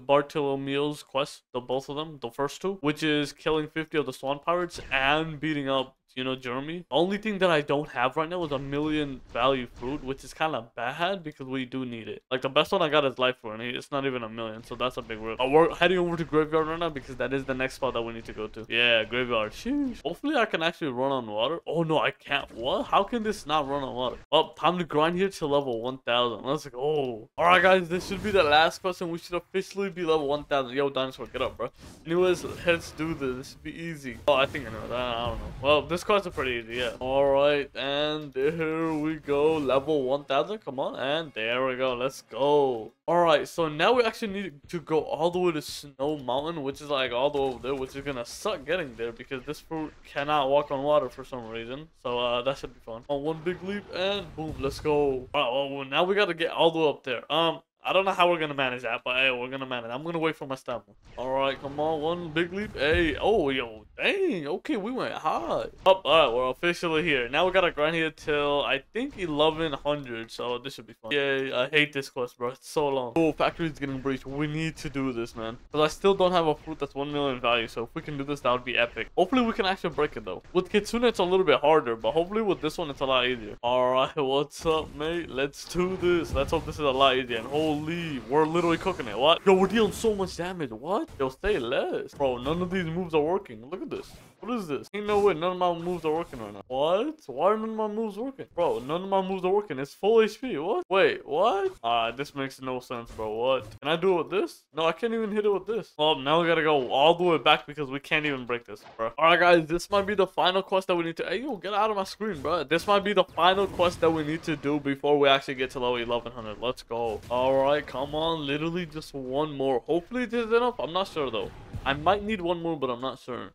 Bartolomeo's quest. The both of them. The first two. Which is killing 50 of the Swan Pirates and beating up you know, Jeremy. Only thing that I don't have right now is a million value fruit, which is kind of bad because we do need it. Like the best one I got is life fruit, and it's not even a million, so that's a big rip. Uh, we're heading over to graveyard right now because that is the next spot that we need to go to. Yeah, graveyard. Sheesh. Hopefully I can actually run on water. Oh no, I can't. What? How can this not run on water? Well, time to grind here to level 1000. Let's go. All right, guys, this should be the last question. We should officially be level 1000. Yo, dinosaur, get up, bro. Anyways, let's do this. This should be easy. Oh, I think I know that. I don't know. Well, this quests are pretty easy, yeah. Alright, and there we go. Level 1000, come on. And there we go. Let's go. Alright, so now we actually need to go all the way to Snow Mountain, which is like all the way over there, which is gonna suck getting there because this fruit cannot walk on water for some reason. So uh, that should be fun. On one big leap, and boom, let's go. Alright, well, now we gotta get all the way up there. Um, I don't know how we're gonna manage that, but hey, we're gonna manage. I'm gonna wait for my stamina. All right, come on, one big leap. Hey, oh yo, dang. Okay, we went high. Up, all right, we're officially here. Now we gotta grind here till I think 1100. So this should be fun. Yay! I hate this quest, bro. It's so long. Oh, factory's getting breached. We need to do this, man. But I still don't have a fruit that's one million value. So if we can do this, that would be epic. Hopefully we can actually break it though. With Kitsune, it's a little bit harder, but hopefully with this one, it's a lot easier. All right, (laughs) what's up, mate? Let's do this. Let's hope this is a lot easier. And holy, we're literally cooking it. What? Yo, we're dealing so much damage. What? Yo, stay less. Bro, none of these moves are working. Look at this. What is this? Ain't no way none of my moves are working right now. What? Why are none of my moves working? Bro, none of my moves are working. It's full HP. What? Wait, what? Ah, this makes no sense, bro. What? Can I do it with this? No, I can't even hit it with this. Well, now we gotta go all the way back because we can't even break this, bro. Alright, guys, this might be the final quest that we need to... Hey, yo, get out of my screen, bro. This might be the final quest that we need to do before we actually get to level 1100. Let's go. Alright, come on. Literally just one more. Hopefully this is enough. I'm not sure, though. I might need one more, but I'm not sure.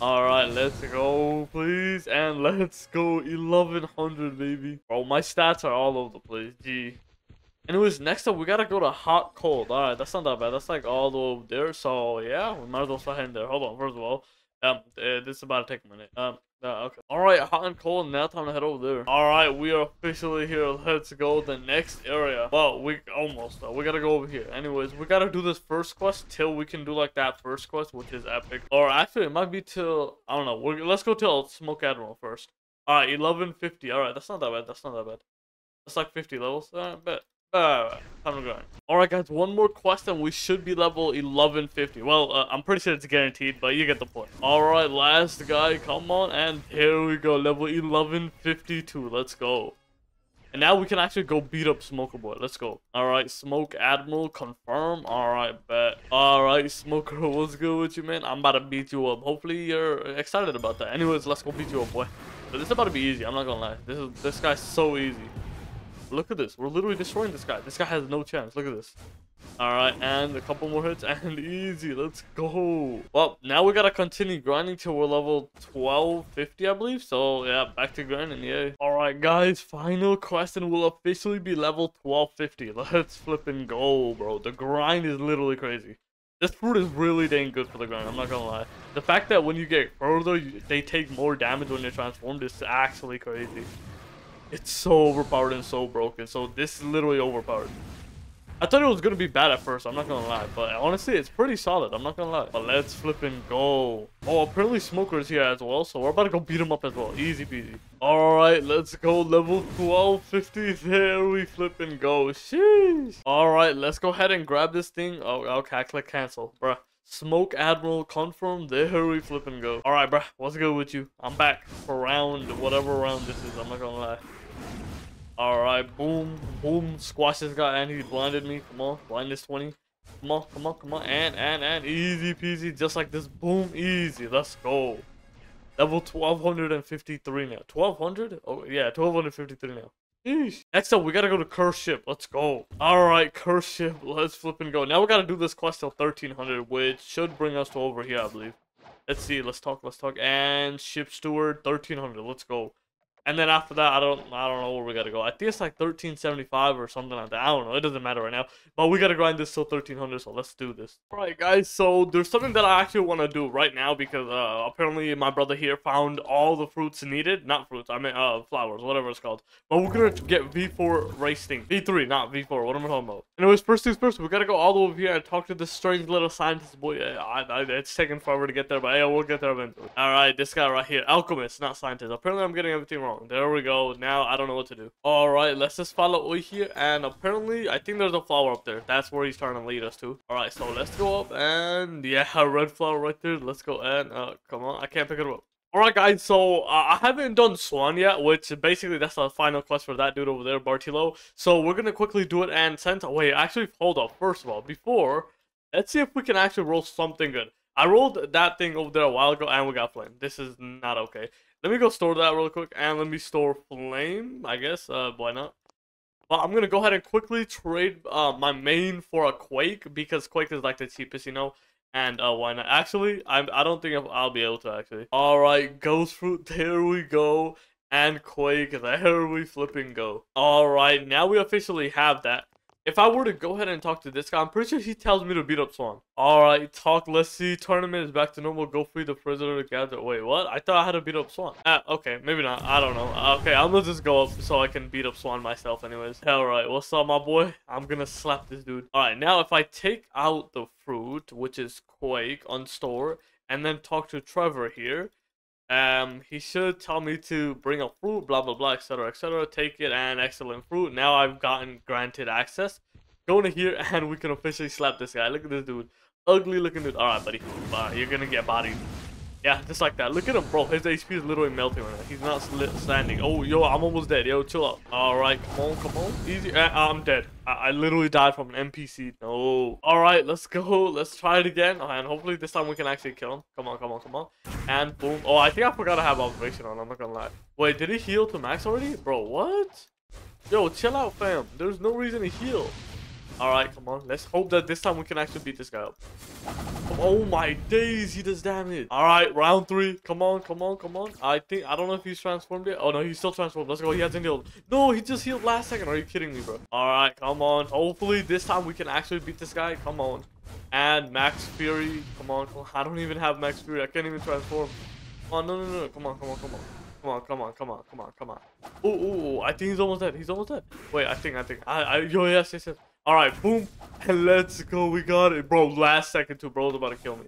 Alright, let's go, please. And let's go 1100, baby. Bro, my stats are all over the place. Gee. Anyways, next up, we gotta go to hot cold. Alright, that's not that bad. That's like all the way over there. So, yeah, we might as well start heading there. Hold on, first of all. Um, uh, this is about to take a minute. Um, uh, okay. Alright, hot and cold. Now time to head over there. Alright, we are officially here. Let's go the next area. Well, we almost though. We gotta go over here. Anyways, we gotta do this first quest till we can do like that first quest, which is epic. Or actually, it might be till I don't know. We're, let's go till Smoke Admiral first. Alright, 1150. Alright, that's not that bad. That's not that bad. That's like 50 levels. Alright, bet. Uh, go. Alright guys, one more quest and we should be level 1150. Well, uh, I'm pretty sure it's guaranteed, but you get the point. Alright, last guy, come on. And here we go, level 1152. Let's go. And now we can actually go beat up Smoker Boy. Let's go. Alright, Smoke Admiral, confirm. Alright, bet. Alright, Smoker, (laughs) what's good with you, man? I'm about to beat you up. Hopefully you're excited about that. Anyways, let's go beat you up, boy. But this is about to be easy, I'm not gonna lie. This is this guy's so easy. Look at this. We're literally destroying this guy. This guy has no chance. Look at this. Alright, and a couple more hits, (laughs) and easy. Let's go. Well, now we gotta continue grinding till we're level 1250, I believe. So, yeah, back to grinding, yay. Alright, guys, final quest, and we'll officially be level 1250. (laughs) Let's flip and go, bro. The grind is literally crazy. This fruit is really dang good for the grind, I'm not gonna lie. The fact that when you get further, you, they take more damage when you're transformed is actually crazy. It's so overpowered and so broken. So this is literally overpowered. I thought it was gonna be bad at first, I'm not gonna lie. But honestly, it's pretty solid, I'm not gonna lie. But let's flip and go. Oh, apparently Smoker is here as well, so we're about to go beat him up as well. Easy peasy. Alright, let's go level 1250. There we flip and go. Sheesh. Alright, let's go ahead and grab this thing. Oh, okay, I click cancel. Bruh. Smoke Admiral confirmed. There we flip and go. Alright, bruh. What's good with you? I'm back for round, whatever round this is. I'm not gonna lie. Alright, boom, boom. Squash this guy and he blinded me. Come on, blindness 20. Come on, come on, come on. And, and, and. Easy peasy. Just like this. Boom, easy. Let's go. Level 1253 now. 1200? Oh, yeah, 1253 now. Next up, we gotta go to Curse Ship. Let's go. Alright, Curse Ship. Let's flip and go. Now we gotta do this quest till 1300, which should bring us to over here, I believe. Let's see. Let's talk. Let's talk. And Ship Steward, 1300. Let's go. And then after that, I don't, I don't know where we gotta go. I think it's like 1375 or something like that. I don't know. It doesn't matter right now. But we gotta grind this till 1300, so let's do this. Alright, guys. So there's something that I actually want to do right now because uh, apparently my brother here found all the fruits needed. Not fruits. I mean, uh, flowers, whatever it's called. But we're gonna get V4 racing. V3, not V4. What am I talking about? Anyways, first things first. We gotta go all the way over here and talk to this strange little scientist boy. I, I, it's taking forever to get there, but yeah, we'll get there eventually. Alright, this guy right here, alchemist, not scientist. Apparently, I'm getting everything wrong There we go. Now I don't know what to do. Alright, let's just follow Oi here. And apparently, I think there's a flower up there. That's where he's trying to lead us to. Alright, so let's go up. And yeah, (laughs) a red flower right there. Let's go. And uh, come on. I can't pick it up. Alright guys, so uh, I haven't done Swan yet, which basically that's the final quest for that dude over there, Bartilo. So we're gonna quickly do it and send. Wait, actually, hold up. First of all, before, let's see if we can actually roll something good. I rolled that thing over there a while ago and we got flame. This is not okay. Let me go store that real quick and let me store flame, I guess. Uh, why not? But I'm gonna go ahead and quickly trade uh, my main for a Quake because Quake is like the cheapest, you know. And uh, why not? Actually, I'm, I don't think I'll be able to actually. All right, Ghost Fruit. (laughs) There we go. And Quake. There we flipping go. All right, now we officially have that. If I were to go ahead and talk to this guy, I'm pretty sure he tells me to beat up Swan. Alright, talk. Let's see. Tournament is back to normal. Go free the prisoner to gather. Wait, what? I thought I had to beat up Swan. Ah, okay. Maybe not. I don't know. Okay, I'm gonna just go up so I can beat up Swan myself anyways. Alright, what's up, my boy? I'm gonna slap this dude. Alright, now if I take out the fruit, which is Quake on store, and then talk to Trevor here, um, he should tell me to bring a fruit, blah blah blah, etc. etc. Take it and excellent fruit. Now I've gotten granted access. Go to here (laughs) and we can officially slap this guy. Look at this dude, ugly looking dude. All right, buddy, uh, you're gonna get bodied. Yeah, just like that. Look at him, bro. His HP is literally melting right now. He's not standing. Oh, yo, I'm almost dead. Yo, chill out. All right, come on, come on. Easy. Uh, I'm dead. I, I, literally died from an NPC. No. All right, let's go. (laughs) Let's try it again. And hopefully this time we can actually kill him. Come on, come on, come on. And boom. Oh, I think I forgot to have observation on. I'm not gonna lie. Wait, did he heal to max already? Bro, what? Yo, chill out, fam. There's no reason to heal. Alright, come on. Let's hope that this time we can actually beat this guy up. Oh my days, he does damage. Alright, round three. Come on, come on, come on. I think, I don't know if he's transformed yet. Oh no, he's still transformed. Let's go. He hasn't healed. No, he just healed last second. Are you kidding me, bro? Alright, come on. Hopefully this time we can actually beat this guy. Come on. And Max Fury. Come on, come on. I don't even have Max Fury. I can't even transform. Oh, no, no, no. Come on, come on, come on. Come on, come on, come on, come on, come on. Oh, oh, I think he's almost dead. He's almost dead. Wait, I think, I think. I, I, yo, yes, yes, yes. All right, boom, (laughs) let's go. We got it, bro. Last second, too. Bro's about to kill me.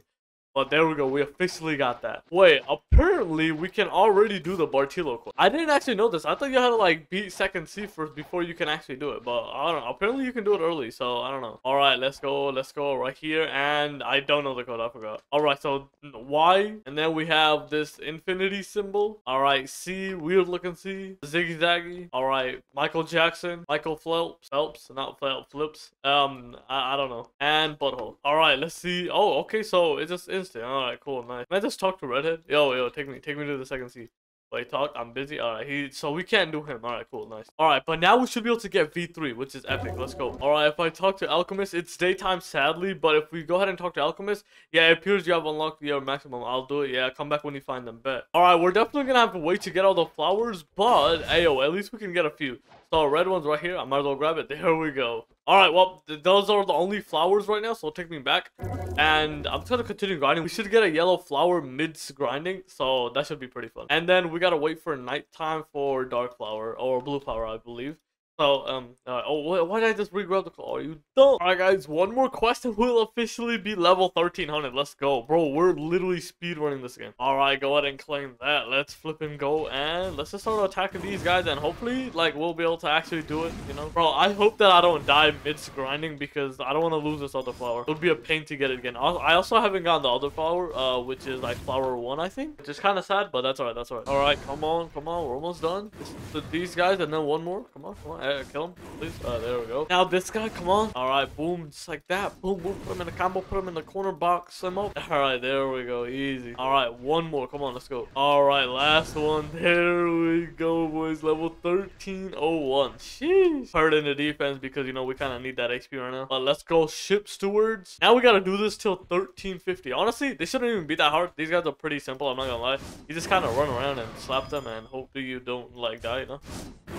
But there we go. We officially got that. Wait, apparently we can already do the Bartilo quest. I didn't actually know this. I thought you had to like beat second sea first before you can actually do it. But I don't know. Apparently you can do it early. So I don't know. All right, let's go. Let's go right here. And I don't know the code. I forgot. All right, so Y. And then we have this infinity symbol. All right, C. Weird looking C. Ziggy Zaggy. All right, Michael Jackson. Michael Phelps. Phelps, not Phelps. Flips. Um, I, I don't know. And butthole. All right, let's see. Oh, okay. So it's just instant. Alright, cool, nice. Can I just talk to Redhead? Yo, yo, take me, take me to the second seat. Wait, talk. I'm busy. All right, he. So we can't do him. All right, cool, nice. All right, but now we should be able to get V3, which is epic. Let's go. All right, if I talk to Alchemist, it's daytime, sadly. But if we go ahead and talk to Alchemist, yeah, it appears you have unlocked your maximum. I'll do it. Yeah, come back when you find them. Bet. All right, we're definitely gonna have to wait to get all the flowers, but ayo, at least we can get a few. So red one's right here. I might as well grab it. (laughs) There we go. All right, well, th those are the only flowers right now, so take me back. And I'm just gonna continue grinding. We should get a yellow flower mid grinding, so that should be pretty fun. And then we gotta wait for nighttime for dark flower or blue flower, I believe. So, um, uh, oh, why did I just regrab the call? You don't. Alright, guys, one more quest and we'll officially be level 1300. Let's go. Bro, we're literally speedrunning this game. Alright, go ahead and claim that. Let's flip and go and let's just start attacking these guys and hopefully, like, we'll be able to actually do it, you know? Bro, I hope that I don't die mid-grinding because I don't want to lose this other flower. It would be a pain to get it again. I also haven't gotten the other flower, uh, which is, like, flower 1, I think. Which is kind of sad, but that's alright, that's alright. Alright, come on, come on. We're almost done. This, these guys and then one more. Come on, come on. Uh, kill him, please. Uh, there we go. Now this guy, come on. All right, boom, just like that. Boom, boom. Put him in a combo. Put him in the corner box. Him (laughs) up. All right, there we go. Easy. All right, one more. Come on, let's go. All right, last one. (laughs) There we go, boys. Level 1301. Sheesh. Hurt in the defense because you know we kind of need that XP right now. But let's go ship stewards. Now we gotta do this till 1350. Honestly, they shouldn't even be that hard. These guys are pretty simple. I'm not gonna lie. You just kind of run around and slap them and hopefully you don't like die. You know.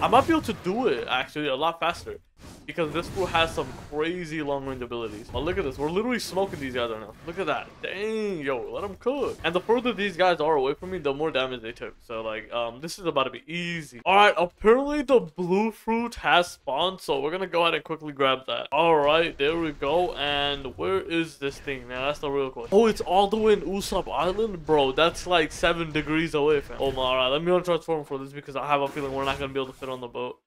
I might be able to do it actually a lot faster because this fool has some crazy long range abilities. But look at this. We're literally smoking these guys right now. Look at that. Dang, yo, let them cook. And the further these guys are away from me, the more damage they took. So like, um, this is about to be easy. All right, apparently the blue fruit has spawned, so we're gonna go ahead and quickly grab that. All right, there we go. And where is this thing, man? That's the real question. Oh, it's all the way in Usopp Island, bro. That's like seven degrees away, fam. Oh my, all right. Let me untransform for this because I have a feeling we're not gonna be able to fit on the boat.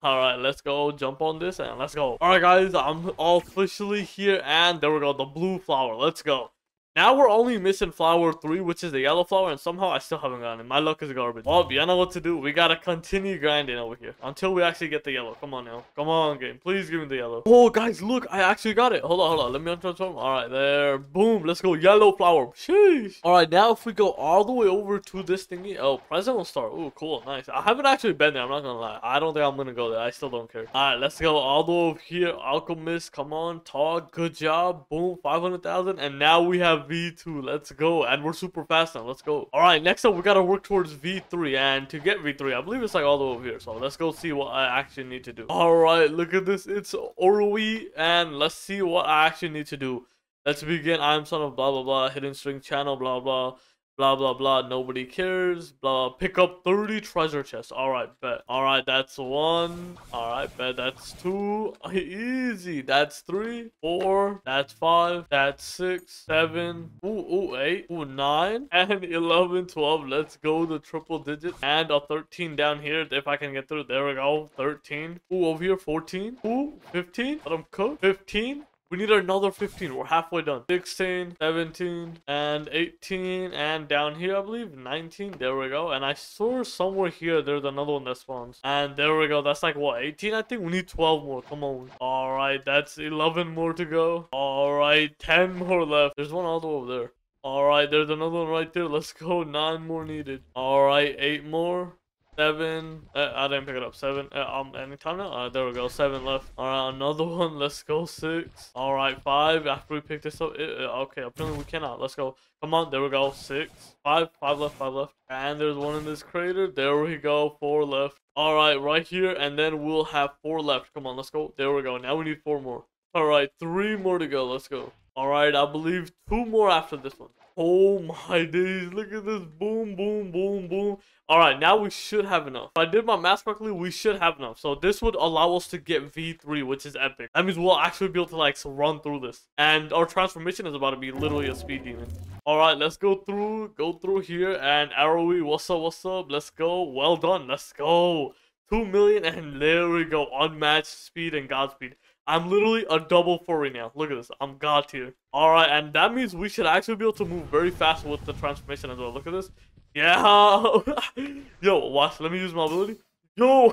Alright, let's go jump on this and let's go. Alright guys, I'm officially here and there we go, the blue flower. Let's go. Now we're only missing flower 3, which is the yellow flower, and somehow I still haven't gotten it. My luck is garbage. Well, you know what to do. We gotta continue grinding over here until we actually get the yellow. Come on now. Come on, game. Please give me the yellow. Oh, guys, look. I actually got it. Hold on, hold on. Let me untransform. All right, there. Boom. Let's go. Yellow flower. Sheesh. All right, now if we go all the way over to this thingy. Oh, President Star. Oh, cool. Nice. I haven't actually been there. I'm not gonna lie. I don't think I'm gonna go there. I still don't care. All right, let's go all the way over here. Alchemist. Come on. Talk. Good job. Boom. 500,000. And now we have V2. Let's go. And we're super fast now. Let's go. All right, next up, we got to work towards V3. And to get V3, I believe it's like all the way over here. So let's go see what I actually need to do. All right, look at this. It's Arowe. And let's see what I actually need to do. Let's begin. I'm son of blah, blah, blah. Hidden string channel, blah, blah blah blah blah nobody cares blah pick up 30 treasure chests. All right bet. All right that's one. All right bet that's two. (laughs) Easy. That's three four that's five that's six seven. Ooh, ooh eight ooh nine (laughs) and 11 12 let's go the triple digit and a 13 down here. If i can get through there we go. 13 ooh over here 14 ooh 15 let cook. 15 we need another 15. We're halfway done. 16, 17, and 18. And down here, I believe, 19. There we go. And I saw somewhere here, there's another one that spawns. And there we go. That's like, what, 18, I think? We need 12 more. Come on. All right. That's 11 more to go. All right. 10 more left. There's one other over there. All right. There's another one right there. Let's go. Nine more needed. All right. Eight more. Seven. Uh, I didn't pick it up. Seven. Uh, um, anytime now? Uh, there we go. Seven left. All right, another (laughs) one. Let's go. Six. All right, five. After we pick this up. It, uh, okay, apparently we cannot. Let's go. Come on. There we go. Six. Five. Five left. Five left. And there's one in this crater. There we go. Four left. All right, right here. And then we'll have four left. Come on. Let's go. There we go. Now we need four more. All right, three more to go. Let's go. All right, I believe two more after this one. Oh my days, look at this. Boom, boom, boom, boom. All right, now we should have enough. If I did my math correctly, we should have enough. So this would allow us to get V3, which is epic. That means we'll actually be able to like run through this. And our transformation is about to be literally a speed demon. All right, let's go through, go through here. And Arowe, what's up, what's up? Let's go. Well done, let's go. 2 million, and there we go. Unmatched speed and Godspeed. I'm literally a double furry now. Look at this. I'm god tier. Alright, and that means we should actually be able to move very fast with the transformation as well. Look at this. Yeah. (laughs) Yo, watch. Let me use my ability. Yo.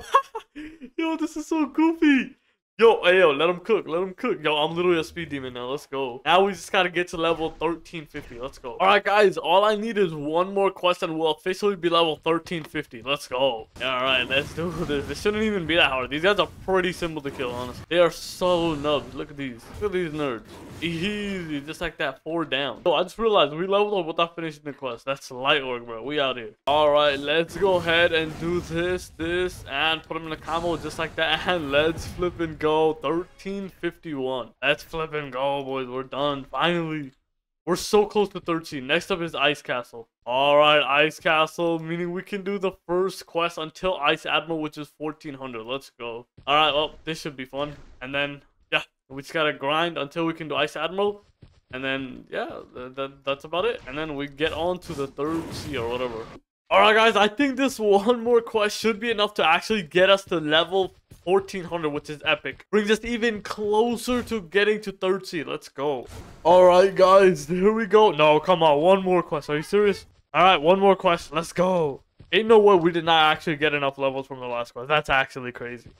(laughs) Yo, this is so goofy. Yo, hey, yo, let him cook. Let him cook. Yo, I'm literally a speed demon now. Let's go. Now we just gotta get to level 1350. Let's go. All right, guys. All I need is one more quest and we'll officially be level 1350. Let's go. All right, let's do (laughs) this. This shouldn't even be that hard. These guys are pretty simple to kill, honestly. They are so nubs. Look at these. Look at these nerds. Easy. Just like that. Four down. Oh, I just realized we leveled up without finishing the quest. That's light work, bro. We out here. All right, let's go ahead and do this, this, and put them in a combo just like that. (laughs) And let's flip and go go. 1351. Let's flip and go, boys. We're done. Finally. We're so close to 13. Next up is Ice Castle. Alright, Ice Castle, meaning we can do the first quest until Ice Admiral, which is 1400. Let's go. Alright, well, this should be fun. And then, we just gotta grind until we can do Ice Admiral. And then, yeah, th th that's about it. And then we get on to the third sea or whatever. Alright, guys, I think this (laughs) one more quest should be enough to actually get us to level 1400, which is epic. Brings us even closer to getting to third seed. Let's go. All right, guys, here we go. No, come on, one more quest. Are you serious? All right, one more quest. Let's go. Ain't no way we did not actually get enough levels from the last quest. That's actually crazy.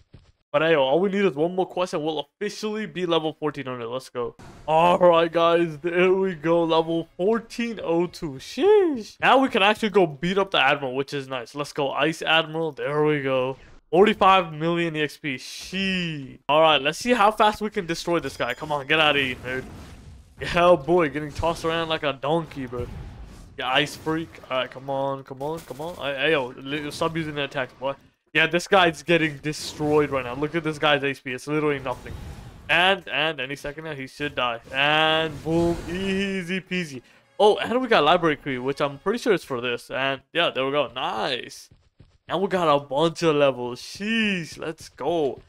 But hey, all we need is one more quest and we'll officially be level 1400. Let's go. Alright guys, there we go. Level 1402. Sheesh. Now we can actually go beat up the Admiral, which is nice. Let's go Ice Admiral. There we go. 45 million EXP. She. Alright, let's see how fast we can destroy this guy. Come on, get out of here, nerd. Yeah, boy, getting tossed around like a donkey, bro. Yeah, ice freak. Alright, come on, come on, come on. Hey, yo, stop using the attacks, boy. Yeah, this guy's getting destroyed right now. Look at this guy's HP. It's literally nothing. And, and, any second now, he should die. And, boom, easy peasy. Oh, and we got Library Key, which I'm pretty sure is for this. And, yeah, there we go. Nice. And we got a bunch of levels. Sheesh, let's go.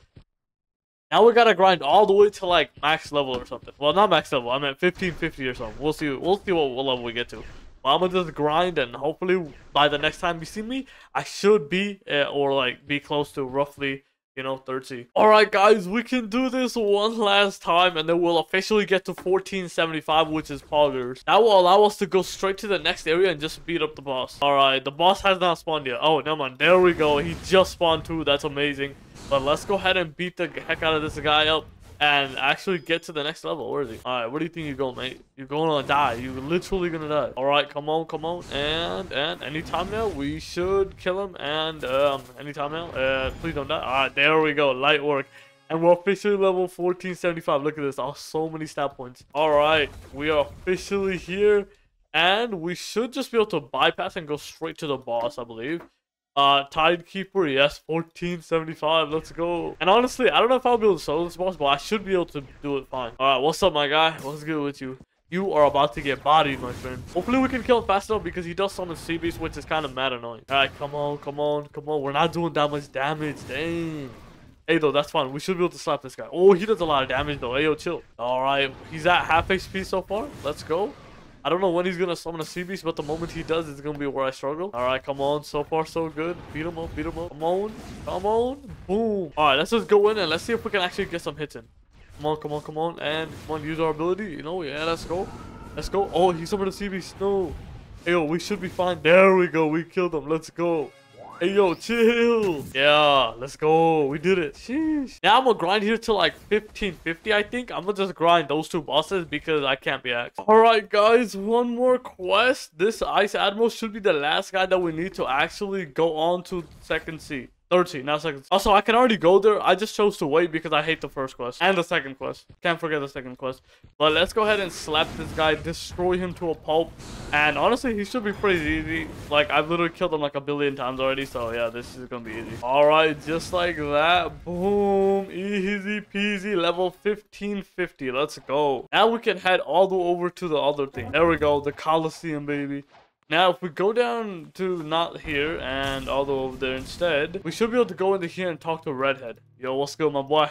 Now we gotta grind all the way to like max level or something. Well, not max level. I'm meant 1550 or something. We'll see. We'll see what, what level we get to. But I'm gonna just grind, and hopefully by the next time you see me, I should be uh, or like be close to roughly you know, 30. Alright guys, we can do this one last time and then we'll officially get to 1475, which is Poggers. That will allow us to go straight to the next area and just beat up the boss. Alright, the boss has not spawned yet. Oh, never mind. There we go. He just spawned too. That's amazing. But let's go ahead and beat the heck out of this guy up and actually get to the next level. Where is he? All right, what do you think you're going, mate? You're going to die. You're literally going to die. All right, come on, come on. And, and anytime now, we should kill him. And, um, anytime now, uh, please don't die. All right, there we go. Light work. And we're officially level 1475. Look at this. Oh, so many stat points. All right. We are officially here. And we should just be able to bypass and go straight to the boss, I believe. Uh, Tidekeeper, yes, 1475, let's go. And honestly, I don't know if I'll be able to solo this boss, but I should be able to do it fine. Alright, what's up, my guy? What's good with you? You are about to get bodied, my friend. Hopefully we can kill him fast enough because he does summon sea beast, which is kind of mad annoying. Alright, come on, come on, come on. We're not doing that much damage, dang. Hey, though, that's fine. We should be able to slap this guy. Oh, he does a lot of damage, though. Hey, yo, chill. Alright, he's at half HP so far. Let's go. I don't know when he's gonna summon a sea beast, but the moment he does, it's gonna be where I struggle. All right, come on. So far, so good. Beat him up, beat him up. Come on, come on. Boom. All right, let's just go in and let's see if we can actually get some hits in. Come on, come on, come on, and come on, use our ability. You know, yeah, let's go. Let's go. Oh, he summoned a sea beast. No. Yo, we should be fine. There we go. We killed him. Let's go. Hey, yo, chill. Yeah, let's go. We did it. Sheesh. Now I'm gonna grind here to like 1550, I think. I'm gonna just grind those two bosses because I can't be axed. All right, guys, one more quest. This Ice Admiral should be the last guy that we need to actually go on to second sea. 13, now second. Also, I can already go there. I just chose to wait because I hate the first quest. And the second quest. Can't forget the second quest. But let's go ahead and slap this guy, destroy him to a pulp. And honestly, he should be pretty easy. Like, I've literally killed him like a billion times already. So, yeah, this is gonna be easy. Alright, just like that. Boom. Easy peasy. Level 1550. Let's go. Now we can head all the way over to the other thing. There we go. The Coliseum, baby. Now, if we go down to not here and all the way over there instead, we should be able to go into here and talk to Redhead. Yo, what's good, my boy?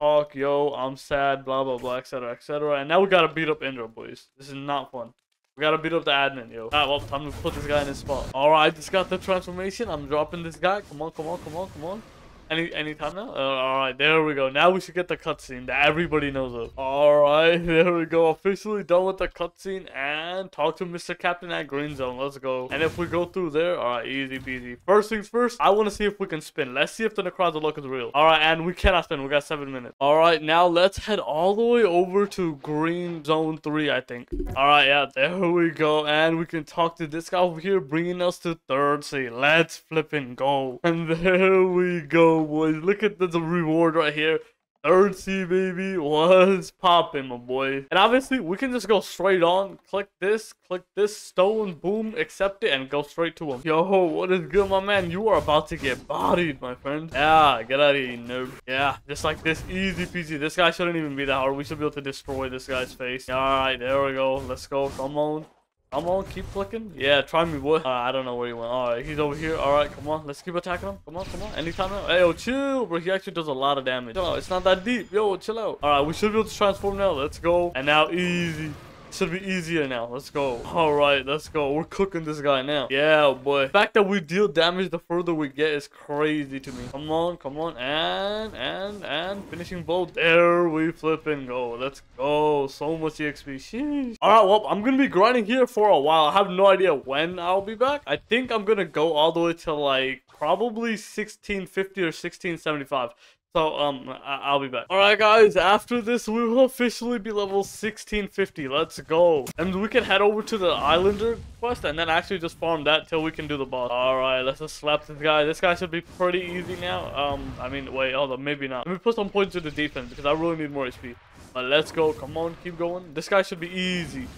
Talk, yo, I'm sad, blah, blah, blah, etc., etc. And now we gotta beat up Indra, boys. This is not fun. We gotta beat up the admin, yo. Alright, well, time to put this guy in his spot. Alright, just got the transformation. I'm dropping this guy. Come on, come on, come on, come on. Any any time now? Uh, all right, there we go. Now we should get the cutscene that everybody knows of. All right, (laughs) there we go. Officially done with the cutscene and talk to Mr. Captain at Green Zone. Let's go. And if we go through there, all right, easy peasy. First things first, I want to see if we can spin. Let's see if the Necroza look is real. All right, and we cannot spin. We got seven minutes. All right, now let's head all the way over to Green Zone 3, I think. All right, yeah, there we go. And we can talk to this guy over here, bringing us to third sea. Let's flip and go. (laughs) And there we go boys. Look at the, reward right here. Third sea, baby. Was popping, my boy. And obviously, we can just go straight on. Click this, click this stone, boom, accept it, and go straight to him. Yo, what is good, my man? You are about to get bodied, my friend. Yeah, get out of here, noob. Yeah, just like this, easy peasy. This guy shouldn't even be that hard. We should be able to destroy this guy's face. All right, there we go. Let's go. Come on. Come on, keep flicking. Yeah, try me, boy. Uh, I don't know where he went. All right, he's over here. All right, come on. Let's keep attacking him. Come on, come on. Anytime now. Hey, yo, chill, bro. He actually does a lot of damage. Out. It's not that deep. Yo, chill out. All right, we should be able to transform now. Let's go. And now, easy. Should be easier now. Let's go. All right, let's go. We're cooking this guy now. Yeah, boy. The fact that we deal damage the further we get is crazy to me. Come on, come on. And, and, and. Finishing blow. There we flip and go. Let's go. So much EXP. Sheesh. All right, well, I'm going to be grinding here for a while. I have no idea when I'll be back. I think I'm going to go all the way to like probably 1650 or 1675. So, um, I will be back. Alright, guys, after this, we will officially be level 1650. Let's go. And we can head over to the Islander quest and then actually just farm that till we can do the boss. Alright, let's just slap this guy. This guy should be pretty easy now. Um, I mean, wait, hold on, maybe not. Let me put some points to the defense because I really need more HP. But let's go. Come on, keep going. This guy should be easy.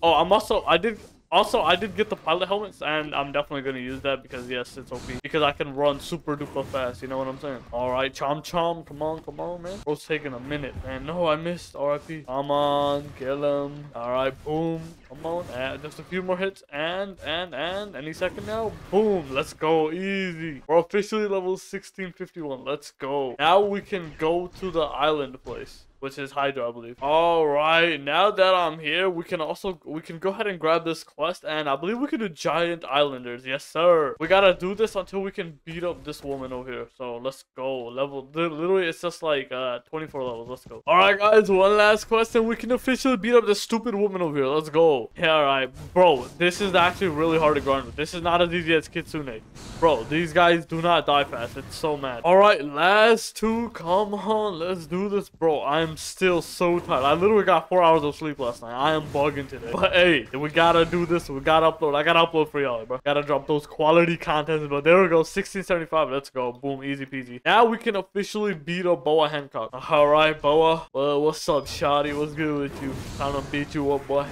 Oh, I'm also, I did, also, I did get the pilot helmets, and I'm definitely going to use that because, yes, it's OP. Because I can run super duper fast, you know what I'm saying? All right, Chom Chom, come on, come on, man. Bro's taking a minute, man. No, I missed RIP. Come on, kill him. All right, boom. Come on, and just a few more hits, and, and, and, any second now. Boom, let's go, easy. We're officially level 1651, let's go. Now we can go to the island place which is Hydra, I believe. All right, now that I'm here, we can also we can go ahead and grab this quest, and I believe we can do Giant Islanders. Yes, sir. We gotta do this until we can beat up this woman over here. So let's go. Level literally, it's just like uh 24 levels. Let's go. All right, guys, one last quest, and we can officially beat up this stupid woman over here. Let's go. Yeah, all right, bro. This is actually really hard to grind. This is not as easy as Kitsune. Bro, these guys do not die fast. It's so mad. All right, last two. Come on, let's do this, bro. I'm am still so tired. I literally got four hours of sleep last night. I am bugging today. But hey, we gotta do this. We gotta upload. I gotta upload for y'all, bro. Gotta drop those quality contents. But there we go. 1675. Let's go. Boom. Easy peasy. Now we can officially beat up Boa Hancock. All right, Boa. Well, what's up, Shotty? What's good with you? Time to beat you up, boy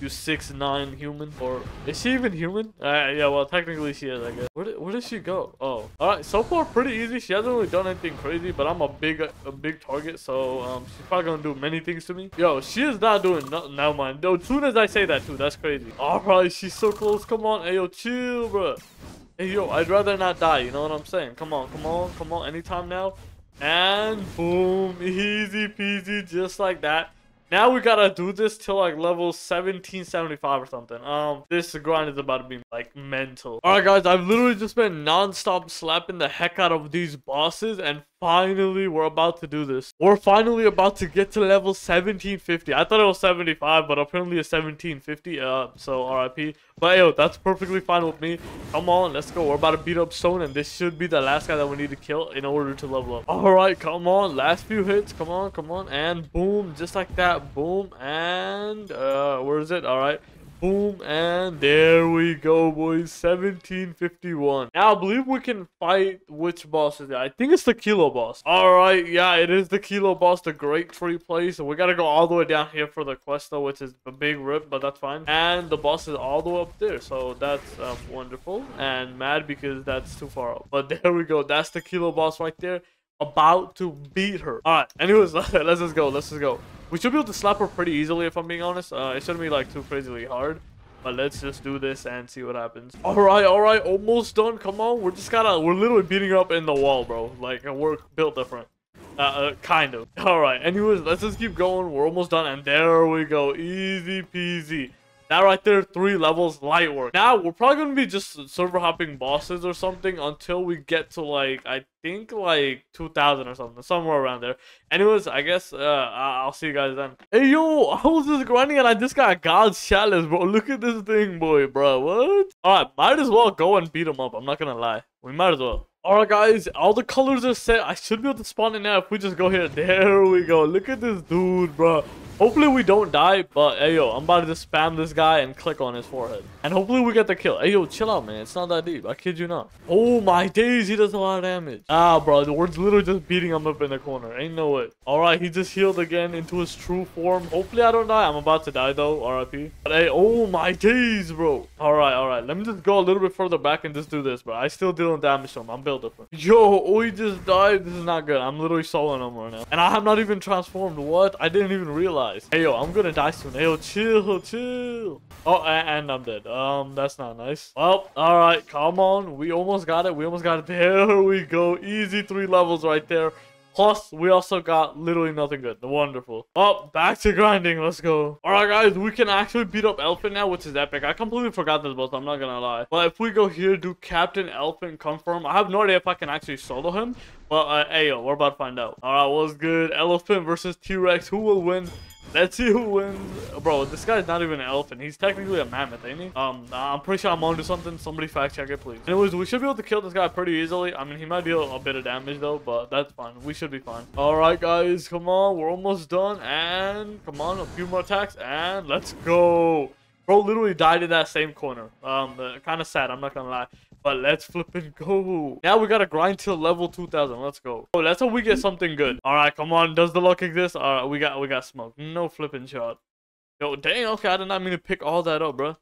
you six nine human? Or is she even human? Uh, yeah well technically she is i guess. Where did, where she go? Oh. All right so far pretty easy. She hasn't really done anything crazy but i'm a big a big target so um she's probably gonna do many things to me. Yo she is not doing nothing now though as soon as i say that too that's crazy. All right she's so close. Come on. Hey yo chill bro. Hey yo i'd rather not die. You know what i'm saying? Come on come on come on. Anytime now. And boom. Easy peasy just like that now we gotta do this till like level 1775 or something. Um, this grind is about to be like mental. Alright guys, I've literally just been non-stop slapping the heck out of these bosses and finally we're about to do this. We're finally about to get to level 1750. I thought it was 75, but apparently it's 1750. Uh, so RIP. But yo, that's perfectly fine with me. Come on, let's go. We're about to beat up Stone, and this should be the last guy that we need to kill in order to level up. All right, come on. Last few hits. Come on, come on. And boom, just like that. Boom. And uh, where is it? All right. Boom, and there we go, boys. 1751. Now, I believe we can fight which boss is it? I think it's the Kilo boss. Alright, yeah, it is the Kilo boss, the Great Tree Place. We gotta go all the way down here for the quest, though, which is a big rip, but that's fine. And the boss is all the way up there, so that's um, wonderful. And mad because that's too far up. But (laughs) there we go. That's the Kilo boss right there. About to beat her. Alright, anyways, (laughs) let's just go. Let's just go. We should be able to slap her pretty easily, if I'm being honest. Uh, it shouldn't be, like, too crazily hard. But let's just do this and see what happens. Alright, alright. Almost done. Come on. We're just gotta... We're literally beating her up in the wall, bro. Like, we're built different. Uh, uh, kind of. (laughs) Alright, anyways, let's just keep going. We're almost done. And there we go. Easy peasy. That right there, three levels, light work. Now, we're probably going to be just server hopping bosses or something until we get to, like, I think, like, 2,000 or something. Somewhere around there. Anyways, I guess uh, I'll see you guys then. Hey, yo, I was just grinding and I just got God's chalice, bro. Look at this thing, boy, bro. What? Alright, might as well go and beat him up. I'm not going to lie. We might as well. Alright guys, all the colors are set. I should be able to spawn in now if we just go here. There we go. Look at this dude, bro. Hopefully we don't die, but hey yo, I'm about to just spam this guy and click on his forehead. And hopefully we get the kill. Hey yo, chill out man, it's not that deep, I kid you not. Oh my days, he does a lot of damage. Ah bro, the word's literally just beating him up in the corner, ain't no way. Alright, he just healed again into his true form. Hopefully I don't die, I'm about to die though, RIP. But hey, oh my days bro. Alright, alright, let me just go a little bit further back and just do this bro. I still dealing damage to him, I'm built up. Yo, oh he just died, this is not good. I'm literally soloing him right now. And I have not even transformed, what? I didn't even realize Hey, yo, I'm gonna die soon. Hey, yo, chill, chill. Oh, and, and I'm dead. Um, that's not nice. Well, all right, come on. We almost got it. We almost got it. (laughs) There we go. Easy three levels right there. Plus, we also got literally nothing good. Wonderful. Oh, back to grinding. Let's go. All right, guys. We can actually beat up Elephant now, which is epic. I completely forgot this boss. I'm not going to lie. But if we go here, do Captain Elephant confirm. I have no idea if I can actually solo him. But, uh, hey, yo, we're about to find out. All right, what's good? Elephant versus T-Rex. Who will win? Let's see who wins. Bro, this guy's not even an elephant. He's technically a mammoth, ain't he? Um, I'm pretty sure I'm onto something. Somebody fact check it, please. Anyways, we should be able to kill this guy pretty easily. I mean, he might deal a bit of damage, though, but that's fine. We should be fine. All right, guys, come on. We're almost done. And come on, a few more attacks. And let's go. Bro literally died in that same corner. Um, uh, kind of sad, I'm not gonna lie. But let's flip and go. Now we gotta grind till level 2000. Let's go. Oh, let's hope we get something good. All right, come on. Does the luck exist? All right, we got we got smoke. No flipping shot. Yo, dang. Okay, I did not mean to pick all that up, bro.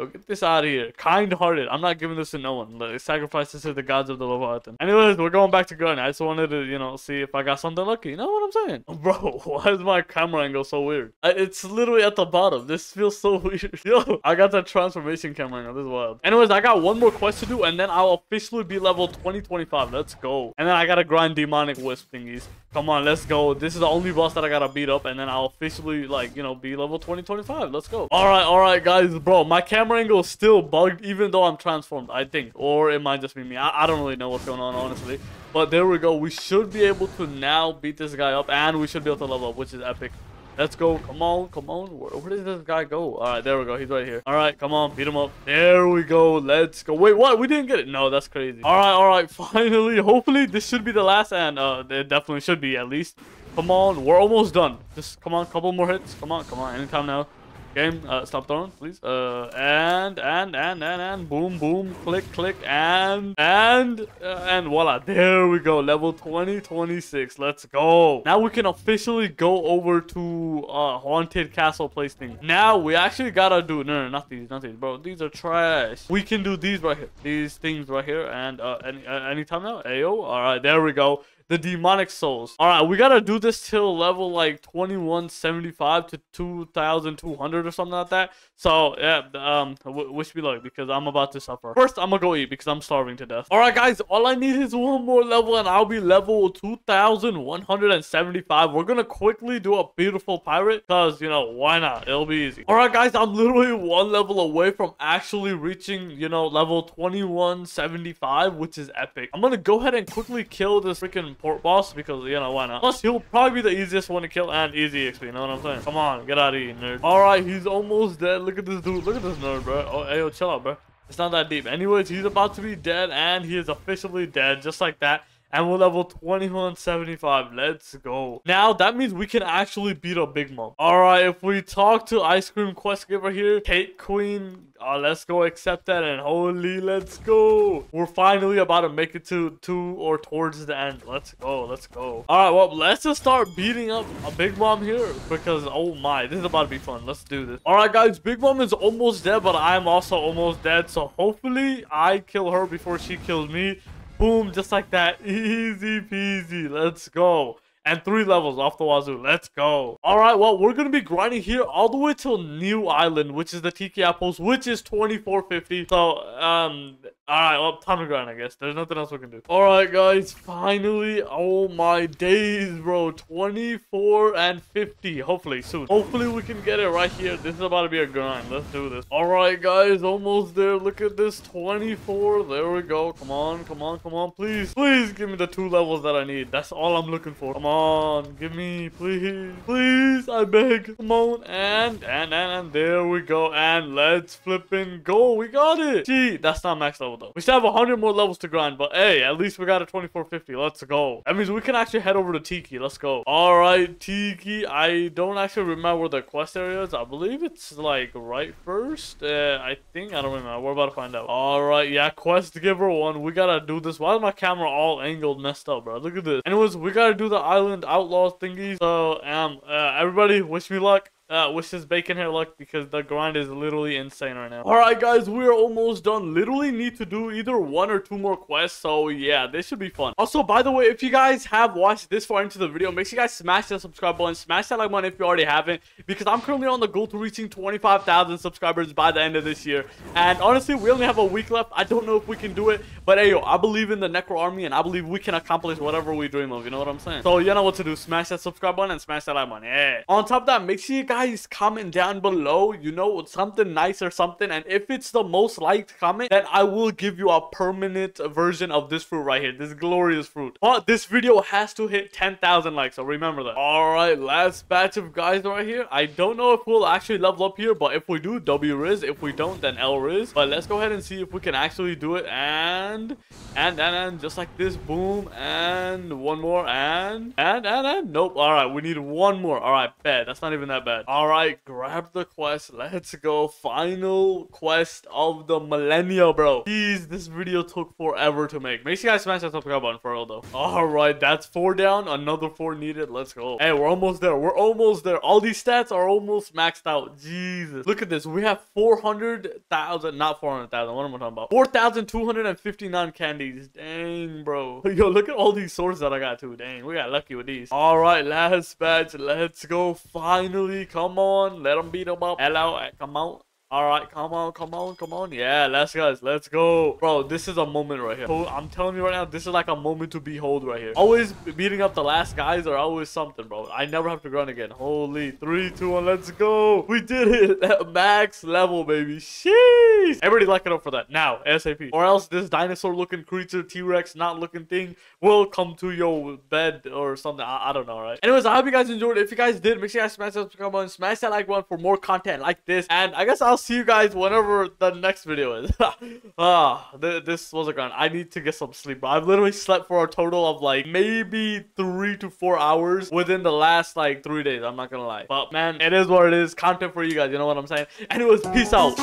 Yo, get this out of here. Kind-hearted. I'm not giving this to no one. Like, sacrifice this to the gods of the Leviathan. Anyways, we're going back to gun. I just wanted to, you know, see if I got something lucky. You know what I'm saying? (laughs) Bro, why is my camera angle so weird? I, it's literally at the bottom. This feels so (laughs) weird. Yo, I got that transformation camera angle. This is wild. Anyways, I got one more quest to do, and then I'll officially be level 2025. Let's go. And then I gotta grind demonic wisp thingies. Come on, let's go. This is the only boss that I gotta beat up, and then I'll officially, like, you know, be level 2025. Let's go. All right, all right, guys. Bro, my camera camera angle is still bugged even though I'm transformed, I think. Or it might just be me. I, I don't really know what's going on, honestly. But there we go. We should be able to now beat this guy up and we should be able to level up, which is epic. Let's go. Come on. Come on. Where, where did this guy go? All right. There we go. He's right here. All right. Come on. Beat him up. There we go. Let's go. Wait, what? We didn't get it. No, that's crazy. All right. All right. (laughs) Finally. Hopefully, this should be the last. And uh, it definitely should be at least. Come on, we're almost done. Just come on, couple more hits. Come on, come on. Anytime now. Game, uh, stop throwing, please. Uh, and, and, and, and, and, boom, boom, click, click, and, and, uh, and voila. There we go. Level 20, 26. Let's go. Now we can officially go over to, uh, Haunted Castle place thing. Now we actually gotta do, no, no, not these, not these, bro. These are trash. We can do these right here. These things right here. And, uh, any, uh, anytime now. Ayo. All right, there we go the demonic souls. All right, we gotta do this till level like 2175 to 2200 or something like that. So yeah, um, wish me luck because I'm about to suffer. First, I'm gonna go eat because I'm starving to death. All right, guys, all I need is one more level and I'll be level 2175. We're gonna quickly do a beautiful pirate because you know why not? It'll be easy. All right, guys, I'm literally one level away from actually reaching you know level 2175, which is epic. I'm gonna go ahead and quickly kill this freaking port boss because, you know, why not? Plus, he'll probably be the easiest one to kill and easy XP, you know what I'm saying? Come on, get out of here, nerd. Alright, he's almost dead. Look at this dude. Look at this nerd, bro. Oh, hey, yo, chill out, bro. It's not that deep. Anyways, he's about to be dead and he is officially dead just like that and we're level 2175. Let's go. Now, that means we can actually beat a Big Mom. Alright, if we talk to Ice Cream Quest Giver here, Cake Queen, uh, let's go accept that and holy, let's go. We're finally about to make it to, to or towards the end. Let's go, let's go. Alright, well, let's just start beating up a Big Mom here because, oh my, this is about to be fun. Let's do this. Alright, guys, Big Mom is almost dead, but I'm also almost dead. So hopefully I kill her before she kills me. Boom, just like that. Easy peasy. Let's go. And three levels off the wazoo. Let's go. Alright, well, we're going to be grinding here all the way till New Island, which is the Tiki Apples, which is 2450. So, um, Alright, well, time to grind, I guess. There's nothing else we can do. Alright, guys, finally. Oh, my days, bro. 24 and 50. Hopefully, soon. Hopefully, we can get it right here. This is about to be a grind. Let's do this. Alright, guys, almost there. Look at this. 24. There we go. Come on, come on, come on. Please, please give me the two levels that I need. That's all I'm looking for. Come on, give me, please. Please, I beg. Come on. And, and, and, and there we go. And let's flip and go. We got it. Gee, that's not max level though. We still have 100 more levels to grind, but hey, at least we got a 2450. Let's go. That means we can actually head over to Tiki. Let's go. All right, Tiki. I don't actually remember where the quest area is. I believe it's like right first. Uh, I think. I don't remember. We're about to find out. All right, yeah, quest giver one. We gotta do this. Why is my camera all angled messed up, bro? Look at this. Anyways, we gotta do the island outlaws thingy. So, um, uh, everybody, wish me luck. Uh, wishes bacon here luck because the grind is literally insane right now. Alright guys, we are almost done. Literally need to do either one or two more quests. So yeah, this should be fun. Also, by the way, if you guys have watched this far into the video, make sure you guys smash that subscribe button. Smash that like button if you already haven't. Because I'm currently on the goal to reaching 25,000 subscribers by the end of this year. And honestly, we only have a week left. I don't know if we can do it. But hey, yo, I believe in the Necro Army and I believe we can accomplish whatever we dream of. You know what I'm saying? So you know what to do. Smash that subscribe button and smash that like button. Yeah. On top of that, make sure you guys guys comment down below, you know, something nice or something. And if it's the most liked comment, then I will give you a permanent version of this fruit right here. This glorious fruit. But this video has to hit 10,000 likes, so remember that. Alright, last batch of guys right here. I don't know if we'll actually level up here, but if we do, W Riz. If we don't, then L Riz. But let's go ahead and see if we can actually do it. And, and, and, and, just like this. Boom. And one more. And, and, and, and. Nope. Alright, we need one more. Alright, bad. That's not even that bad. Alright, grab the quest. Let's go. Final quest of the millennia, bro. Jeez, this video took forever to make. Make sure you guys smash that subscribe button for real, though. Alright, that's four down. Another four needed. Let's go. Hey, we're almost there. We're almost there. All these stats are almost maxed out. Jesus. Look at this. We have 400,000. Not 400,000. What am I talking about? 4,259 candies. Dang, bro. (laughs) Yo, look at all these swords that I got, too. Dang, we got lucky with these. Alright, last batch. Let's go. Finally. Come Come on, let them beat them up. Hello, eh, come on. All right, come on, come on, come on. Yeah, let's guys, let's go. Bro, this is a moment right here. I'm telling you right now, this is like a moment to behold right here. Always beating up the last guys are always something, bro. I never have to run again. Holy, three, two, one, let's go. We did it. (laughs) Max level, baby. Sheesh. Everybody like it up for that now, ASAP. Or else this dinosaur looking creature, T-Rex not looking thing will come to your bed or something. I, I don't know, right? Anyways, I hope you guys enjoyed. If you guys did, make sure you guys smash that subscribe button, smash that like button for more content like this. And I guess I'll see you guys whenever the next video is. (laughs) ah, th this was a gun. I need to get some sleep. I've literally slept for a total of like maybe three to four hours within the last like three days. I'm not gonna lie. But man, it is what it is. Content for you guys. You know what I'm saying? Anyways, peace out.